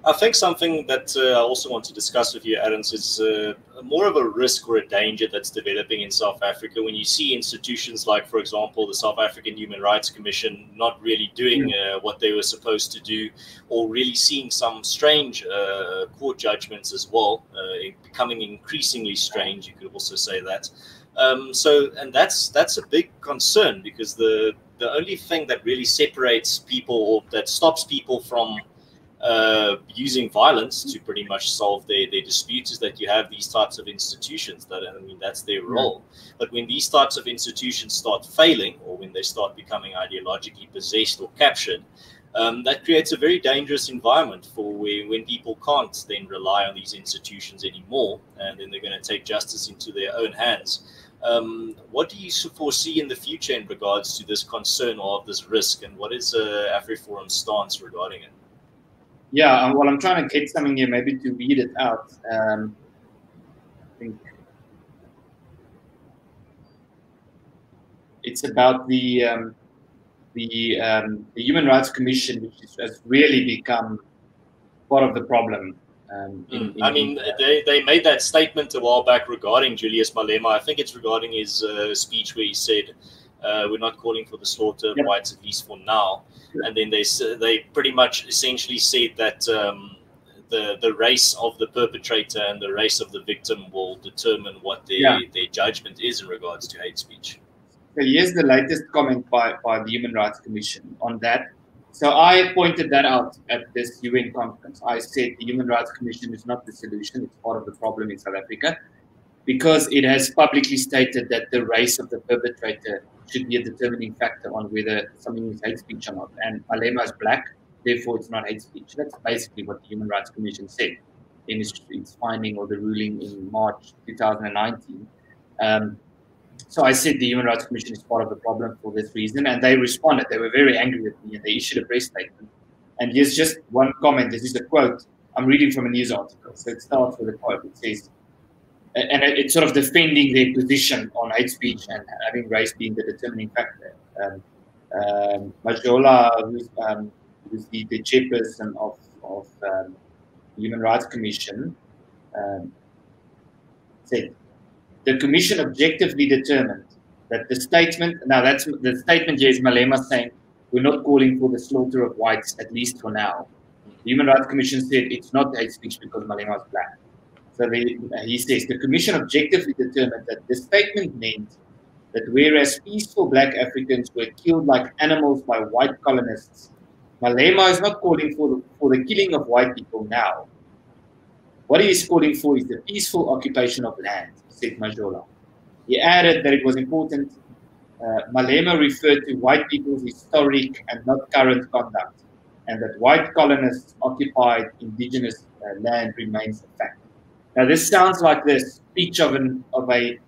I think something that uh, I also want to discuss with you, Adams, is uh, more of a risk or a danger that's developing in South Africa when you see institutions like, for example, the South African Human Rights Commission not really doing uh, what they were supposed to do, or really seeing some strange uh, court judgments as well, uh, becoming increasingly strange. You could also say that. Um, so, and that's that's a big concern because the the only thing that really separates people or that stops people from uh, using violence to pretty much solve their, their disputes is that you have these types of institutions that I mean that's their role. But when these types of institutions start failing or when they start becoming ideologically possessed or captured, um, that creates a very dangerous environment for where, when people can't then rely on these institutions anymore and then they're going to take justice into their own hands. Um, what do you foresee in the future in regards to this concern or this risk, and what is uh, AfriForum's stance regarding it? Yeah, well, I'm trying to get something here, maybe to read it out. Um, I think it's about the um, the, um, the Human Rights Commission, which has really become part of the problem. Um, in, mm. in, I mean, they, they made that statement a while back regarding Julius Malema. I think it's regarding his uh, speech where he said, uh, "We're not calling for the slaughter of whites, at least for now." And then they they pretty much essentially said that um, the the race of the perpetrator and the race of the victim will determine what their yeah. their judgment is in regards to hate speech. So here's the latest comment by, by the Human Rights Commission on that. So I pointed that out at this UN conference. I said the Human Rights Commission is not the solution; it's part of the problem in South Africa, because it has publicly stated that the race of the perpetrator should be a determining factor on whether something is hate speech or not. And Malema is black, therefore it's not hate speech. That's basically what the Human Rights Commission said in its, finding or the ruling in March 2019. Um, so I said the Human Rights Commission is part of the problem for this reason, and they responded. They were very angry with me, and they issued a press statement. And here's just one comment. This is a quote. I'm reading from a news article. So it starts with a quote. It says, and it's sort of defending their position on hate speech and having race being the determining factor. Um, um, Majola, who's, um, who's the, the chairperson of, of um, Human Rights Commission, um, said, the Commission objectively determined that the statement, now that's the statement here is Malema saying, we're not calling for the slaughter of whites, at least for now. The Human Rights Commission said it's not hate speech because Malema is black. So they, he says the Commission objectively determined that the statement meant that whereas peaceful black Africans were killed like animals by white colonists, Malema is not calling for the, for the killing of white people now. What he is calling for is the peaceful occupation of land, said Majola. He added that it was important. Uh, Malema referred to white people's historic and not current conduct, and that white colonists occupied indigenous uh, land remains a fact. Now, this sounds like the speech of, an, of a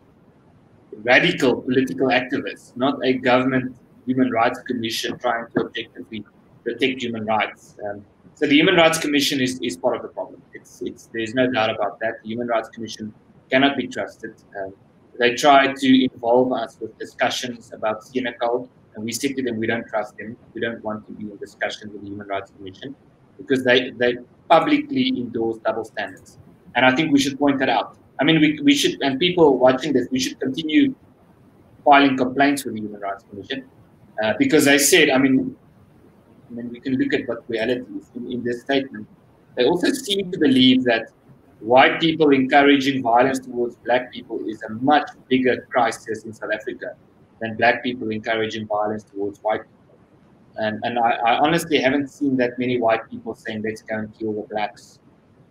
radical political activist, not a government human rights commission trying to objectively protect human rights. Um, so the Human Rights Commission is, is part of the problem. It's, it's, there's no doubt about that. The Human Rights Commission cannot be trusted. Um, they try to involve us with discussions about Senekal, and we say to them, we don't trust them. We don't want to be in discussion with the Human Rights Commission because they, they publicly endorse double standards. And I think we should point that out. I mean, we, we should, and people watching this, we should continue filing complaints with the Human Rights Commission uh, because I said, I mean, I mean, we can look at what reality is in, in this statement. They also seem to believe that white people encouraging violence towards black people is a much bigger crisis in South Africa than black people encouraging violence towards white people. And, and I, I honestly haven't seen that many white people saying, let's go and kill the blacks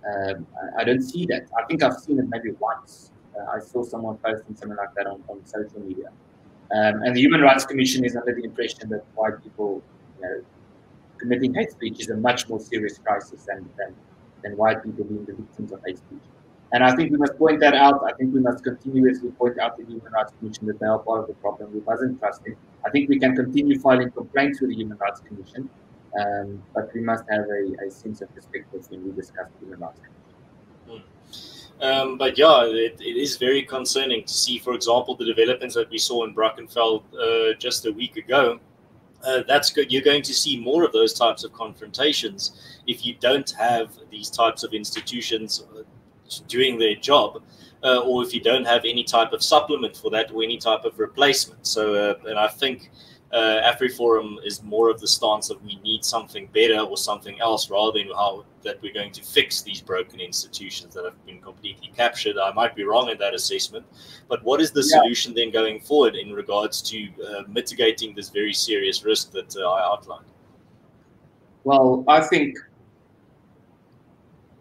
um, I, I, don't see that. I think I've seen it maybe once. Uh, I saw someone posting something like that on, on social media. Um, and the Human Rights Commission is under the impression that white people, you know, committing hate speech is a much more serious crisis than, than, than white people being the victims of hate speech. And I think we must point that out. I think we must continuously point out the Human Rights Commission that they are part of the problem. We mustn't trust them. I think we can continue filing complaints with the Human Rights Commission. Um, but we must have a, a, sense of perspective when we discuss the human rights. Mm. Um, but yeah, it, it is very concerning to see, for example, the developments that we saw in Brackenfell uh, just a week ago. Uh, that's good. You're going to see more of those types of confrontations if you don't have these types of institutions uh, doing their job, uh, or if you don't have any type of supplement for that or any type of replacement. So, uh, and I think uh, AfriForum is more of the stance of we need something better or something else rather than how that we're going to fix these broken institutions that have been completely captured. I might be wrong in that assessment, but what is the yeah. solution then going forward in regards to uh, mitigating this very serious risk that uh, I outlined? Well, I think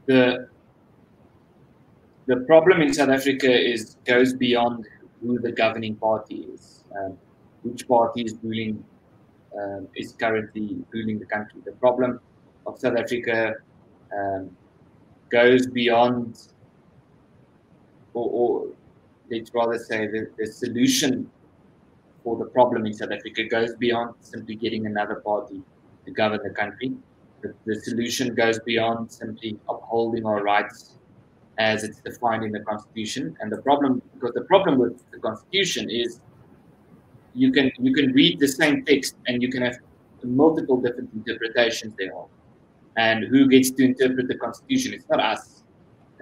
the the problem in South Africa is goes beyond who the governing party is. Um, which party is ruling um, is currently ruling the country. The problem of South Africa um, goes beyond, or, or, let's rather say the, the solution for the problem in South Africa goes beyond simply getting another party to govern the country. The, the solution goes beyond simply upholding our rights as it's defined in the Constitution. And the problem, because the problem with the Constitution is you can you can read the same text and you can have multiple different interpretations thereof. And who gets to interpret the constitution? It's not us.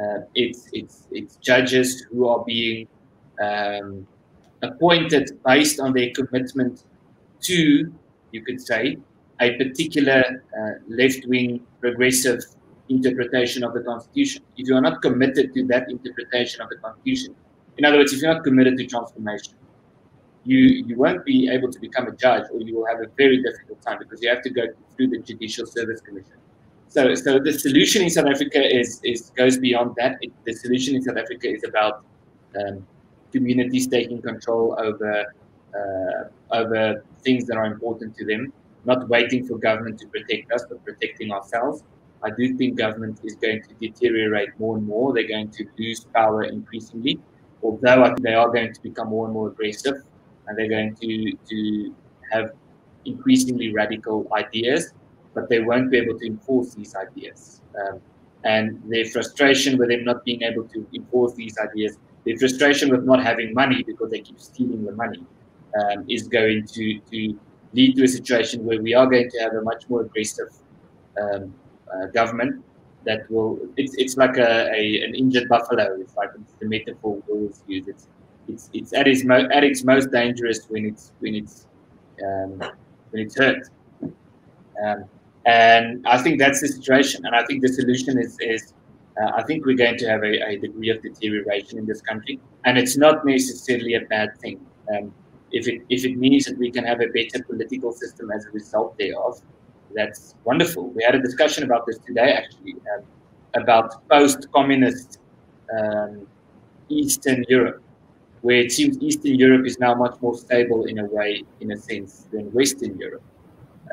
Uh, it's it's it's judges who are being um, appointed based on their commitment to, you could say, a particular uh, left-wing progressive interpretation of the constitution. If you are not committed to that interpretation of the constitution, in other words, if you're not committed to transformation, you you won't be able to become a judge, or you will have a very difficult time because you have to go through the Judicial Service Commission. So, so the solution in South Africa is is goes beyond that. It, the solution in South Africa is about um, communities taking control over uh, over things that are important to them, not waiting for government to protect us, but protecting ourselves. I do think government is going to deteriorate more and more. They're going to lose power increasingly, although I think they are going to become more and more aggressive and they're going to, to have increasingly radical ideas, but they won't be able to enforce these ideas. Um, and their frustration with them not being able to enforce these ideas, their frustration with not having money because they keep stealing the money, um, is going to, to lead to a situation where we are going to have a much more aggressive um, uh, government that will, it's, it's like a, a, an injured buffalo, it's like it's the metaphor we always use. It's, it's it's at its mo- at its most dangerous when it's when it's um, when it's hurt. Um, and I think that's the situation. And I think the solution is is uh, I think we're going to have a, a, degree of deterioration in this country, and it's not necessarily a bad thing. Um, if it if it means that we can have a better political system as a result thereof, that's wonderful. We had a discussion about this today, actually, um, about post-communist um, Eastern Europe where it seems Eastern Europe is now much more stable in a way, in a sense, than Western Europe.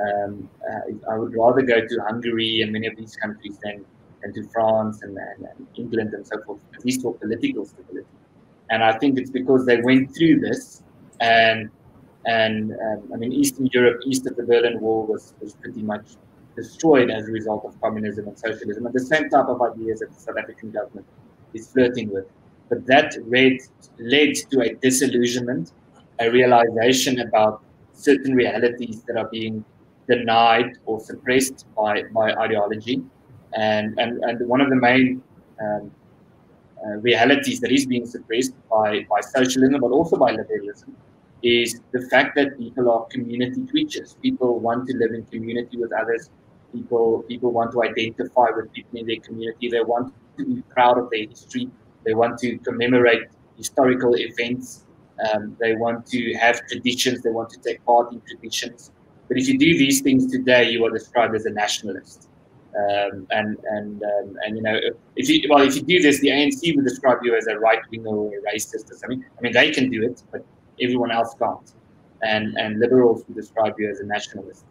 Um, uh, I would rather go to Hungary and many of these countries than, than to France and, and, and, England and so forth, at least for political stability. And I think it's because they went through this, and and um, I mean, Eastern Europe, east of the Berlin Wall, was, was pretty much destroyed as a result of communism and socialism, and the same type of ideas that the South African government is flirting with. But that led, led to a disillusionment, a realization about certain realities that are being denied or suppressed by, by ideology. And, and, and one of the main um, uh, realities that is being suppressed by, by socialism, but also by liberalism, is the fact that people are community creatures. People want to live in community with others. People, people want to identify with people in their community. They want to be proud of their history. They want to commemorate historical events. Um, they want to have traditions. They want to take part in traditions. But if you do these things today, you are described as a nationalist. Um, and and um, and you know if you well if you do this, the ANC will describe you as a right winger or a racist or something. I mean they can do it, but everyone else can't. And and liberals will describe you as a nationalist.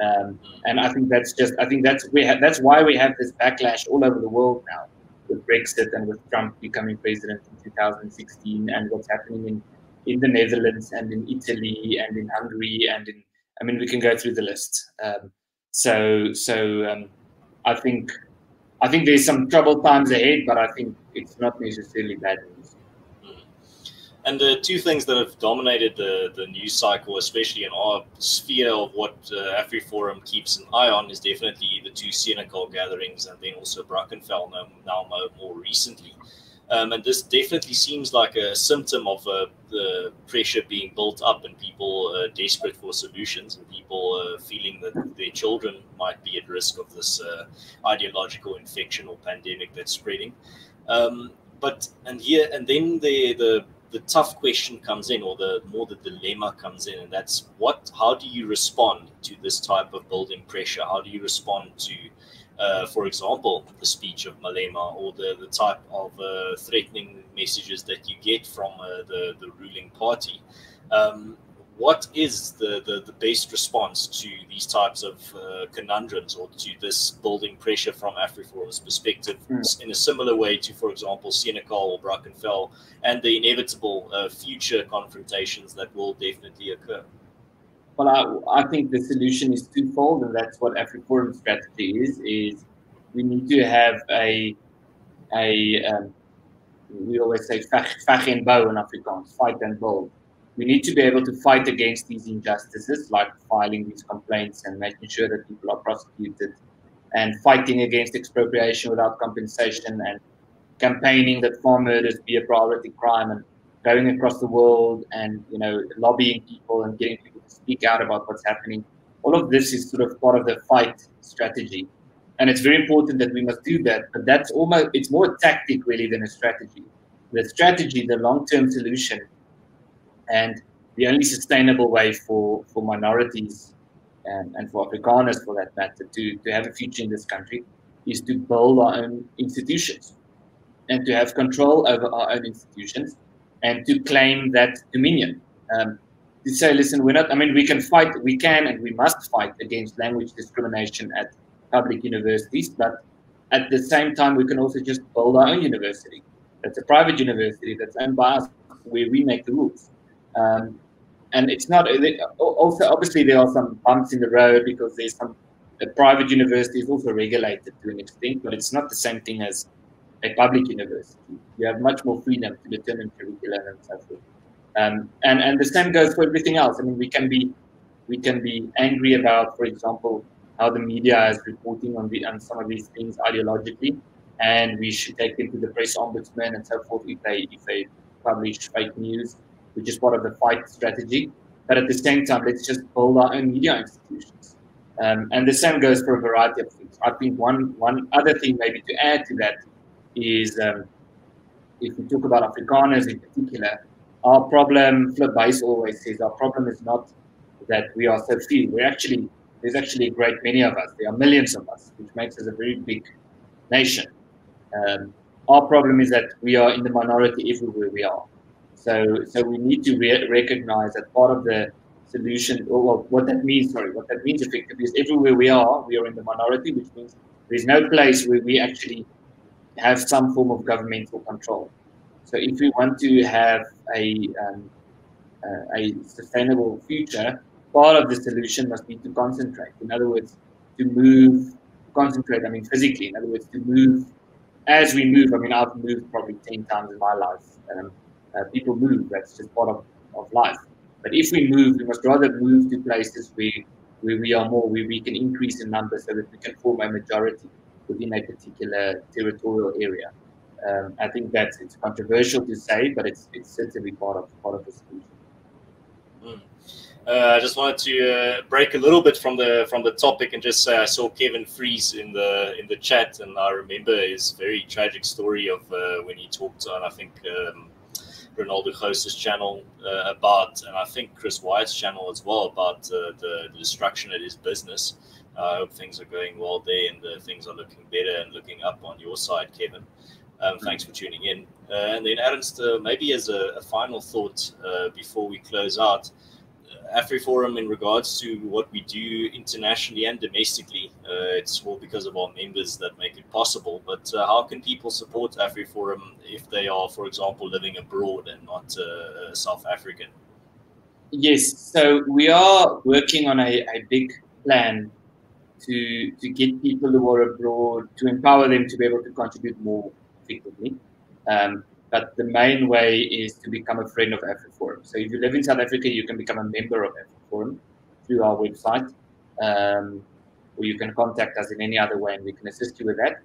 Um, and I think that's just I think that's we have, that's why we have this backlash all over the world now with Brexit and with Trump becoming president in 2016 and what's happening in, in the Netherlands and in Italy and in Hungary and in, I mean, we can go through the list. Um, so, so um, I think, I think there's some troubled times ahead, but I think it's not necessarily bad news. And the two things that have dominated the, the news cycle, especially in our sphere of what uh, AfriForum keeps an eye on, is definitely the two Senekal gatherings and then also Brackenfell now, now more recently. Um, and this definitely seems like a symptom of uh, the pressure being built up and people uh, desperate for solutions and people uh, feeling that their children might be at risk of this uh, ideological infection or pandemic that's spreading. Um, but and here and then the the the tough question comes in, or the more the dilemma comes in, and that's what? How do you respond to this type of building pressure? How do you respond to, uh, for example, the speech of Malema, or the the type of uh, threatening messages that you get from uh, the the ruling party? Um, what is the, the, the best response to these types of uh, conundrums or to this building pressure from AfriForum's perspective mm. in a similar way to, for example, Senekal or Brackenfell and the inevitable uh, future confrontations that will definitely occur? Well, I, I, think the solution is twofold, and that's what AfriForum's strategy is, is we need to have a, a um, we always say, veg en bou in Afrikaans, fight and build we need to be able to fight against these injustices, like filing these complaints and making sure that people are prosecuted and fighting against expropriation without compensation and campaigning that farm murders be a priority crime and going across the world and you know lobbying people and getting people to speak out about what's happening. All of this is sort of part of the fight strategy, and it's very important that we must do that. But that's almost it's more a tactic really than a strategy. The strategy, the long-term solution, and the only sustainable way for for minorities and, and for Afrikaners, for that matter, to to have a future in this country, is to build our own institutions and to have control over our own institutions and to claim that dominion. Um, to say, listen, we're not, I mean, we can fight, we can and we must fight against language discrimination at public universities, but at the same time, we can also just build our own university. That's a private university that's owned by us, where we make the rules. Um, and it's not, also, obviously, there are some bumps in the road because there's some, a private university is also regulated to an extent, but it's not the same thing as a public university. You have much more freedom to determine curriculum and so forth. Um, and and the same goes for everything else. I mean, we can be we can be angry about, for example, how the media is reporting on the on some of these things ideologically, and we should take them to the press ombudsman and so forth if they if they publish fake news, which is part of the fight strategy. But at the same time, let's just build our own media institutions. Um, and the same goes for a variety of things. I think one one other thing maybe to add to that is um, if we talk about Afrikaners in particular, our problem, Flip Buys always says, our problem is not that we are so few. We're actually, there's actually a great many of us. There are millions of us, which makes us a very big nation. Um, our problem is that we are in the minority everywhere we are. So, so we need to re- recognize that part of the solution, or well, what that means, sorry, what that means effectively is everywhere we are, we are in the minority, which means there's no place where we actually have some form of governmental control. So if we want to have a, um, uh, a sustainable future, part of the solution must be to concentrate. In other words, to move, concentrate, I mean physically, in other words, to move as we move. I mean, I've moved probably 10 times in my life. Um, uh, people move, that's just part of, of life. But if we move, we must rather move to places where, where we are more, where we can increase in numbers so that we can form a majority within a particular territorial area. Um, I think that it's controversial to say, but it's it's certainly part of part of the solution. Mm. Uh, I just wanted to uh, break a little bit from the from the topic and just say I saw Kevin Freeze in the in the chat, and I remember his very tragic story of uh, when he talked on I think um, Renaldo Gouws's channel uh, about, and I think Chris White's channel as well about uh, the, the destruction of his business. I hope things are going well there and uh, things are looking better and looking up on your side, Kevin. Um, thanks for tuning in. Uh, and then, uh, maybe as a, a final thought uh, before we close out, uh, AfriForum, in regards to what we do internationally and domestically, uh, it's all because of our members that make it possible. But uh, how can people support AfriForum if they are, for example, living abroad and not South African? Yes, so we are working on a, a big plan to, to get people who are abroad, to empower them to be able to contribute more effectively. Um, but the main way is to become a friend of AfriForum. So if you live in South Africa, you can become a member of AfriForum through our website, um, or you can contact us in any other way and we can assist you with that.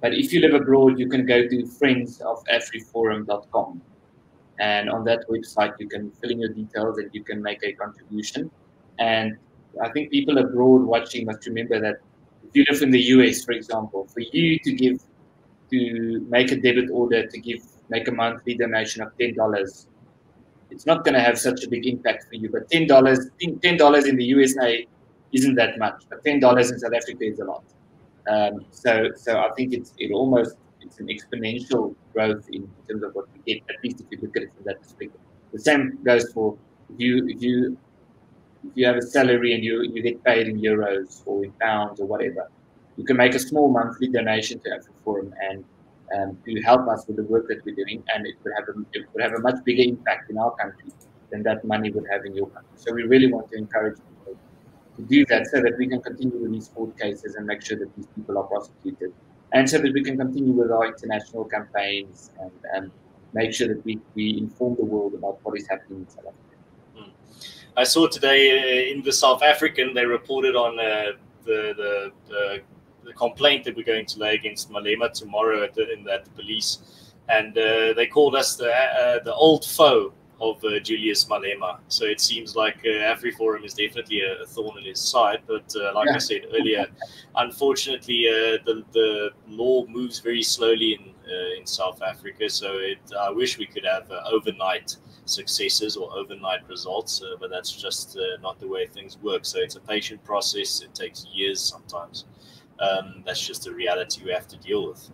But if you live abroad, you can go to friendsofafriforum.com. And on that website, you can fill in your details and you can make a contribution. And I think people abroad watching must remember that if you live in the US, for example, for you to give to make a debit order to give make a monthly donation of ten dollars, it's not going to have such a big impact for you. But ten dollars, ten dollars in the USA isn't that much, but ten dollars in South Africa is a lot. Um, so, so I think it's it almost it's an exponential growth in terms of what we get. At least if you look at it from that perspective. The same goes for if you if you if you have a salary and you, you get paid in euros or in pounds or whatever, you can make a small monthly donation to AfriForum and um, to help us with the work that we're doing, and it would have a, it would have a much bigger impact in our country than that money would have in your country. So we really want to encourage people to do that so that we can continue with these court cases and make sure that these people are prosecuted, and so that we can continue with our international campaigns and, and make sure that we, we inform the world about what is happening in South Africa. I saw today uh, in the South African they reported on uh, the, the, the the complaint that we're going to lay against Malema tomorrow at the, in the, at the police, and uh, they called us the uh, the old foe of uh, Julius Malema. So it seems like uh, AfriForum is definitely a, thorn in his side. But uh, like yeah. I said earlier, unfortunately, uh, the the law moves very slowly in uh, in South Africa. So it, I wish we could have uh, overnight successes or overnight results, but that's just not the way things work. So it's a patient process. It takes years sometimes. Um, that's just a reality we have to deal with.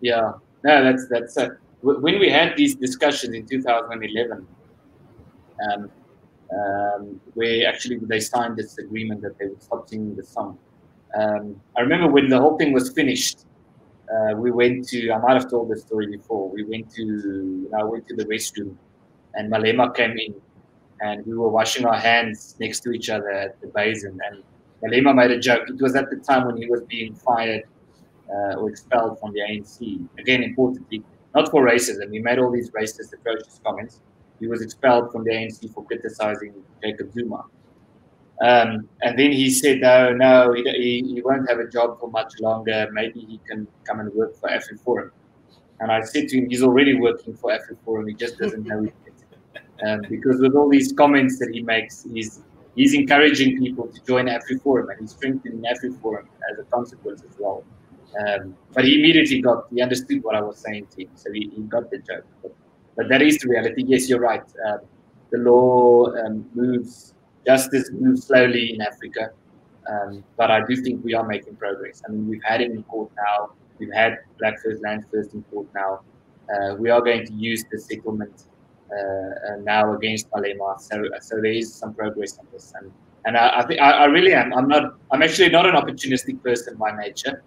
Yeah, no, that's that's when we had these discussions in 2011, um, um, where actually they signed this agreement that they would stop singing the song. Um, I remember when the whole thing was finished, uh, we went to, I might have told the story before, we went to, I went to the restroom and Malema came in and we were washing our hands next to each other at the basin and Malema made a joke. It was at the time when he was being fired uh, or expelled from the ANC. Again, importantly, not for racism. He made all these racist, atrocious comments. He was expelled from the ANC for criticizing Jacob Zuma. Um, and then he said, no, no, he, he, won't have a job for much longer. Maybe he can come and work for AfriForum. And I said to him, he's already working for AfriForum. He just doesn't know it. Um, because with all these comments that he makes, he's, he's encouraging people to join AfriForum and he's strengthening AfriForum as a consequence as well. Um, but he immediately got, he understood what I was saying to him, so he, he got the joke. But, but, that is the reality. Yes, you're right. Uh, the law um, moves, justice moves slowly in Africa, um, but I do think we are making progress. I mean, we've had it in court now. We've had Black First Land First in court now. Uh, we are going to use the settlement now against Malema. So, so there is some progress on this, and and I, I think I, I really am. I'm not. I'm actually not an opportunistic person by nature.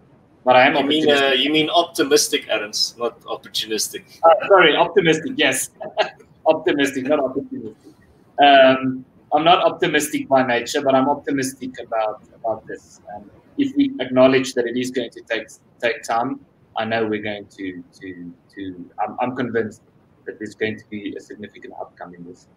But I am you mean uh, you mean optimistic, Adams, not opportunistic. Uh, sorry, optimistic. Yes, optimistic, not opportunistic. Um, I'm not optimistic by nature, but I'm optimistic about about this. Um, if we acknowledge that it is going to take take time, I know we're going to to to. I'm, I'm convinced that there's going to be a significant outcome in this.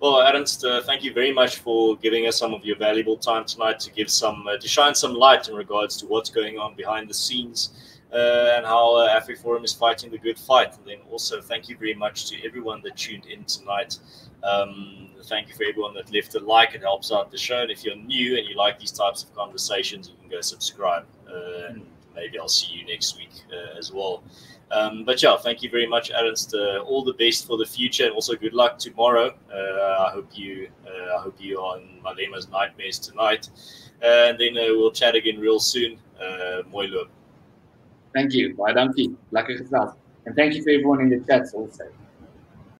Well, Ernst, uh, thank you very much for giving us some of your valuable time tonight to give some uh, to shine some light in regards to what's going on behind the scenes uh, and how uh, AfriForum is fighting the good fight. And then also thank you very much to everyone that tuned in tonight. Um, thank you for everyone that left a like. It helps out the show. And if you're new and you like these types of conversations, you can go subscribe. And maybe I'll see you next week uh, as well. Um, but yeah, thank you very much, Ernst. Uh, all the best for the future, and also good luck tomorrow. Uh, I hope you, uh, I hope you are on Malema's nightmares tonight, and then uh, we'll chat again real soon. Uh, Thank you. Bye, donkey. Lekker. And thank you for everyone in the chat also.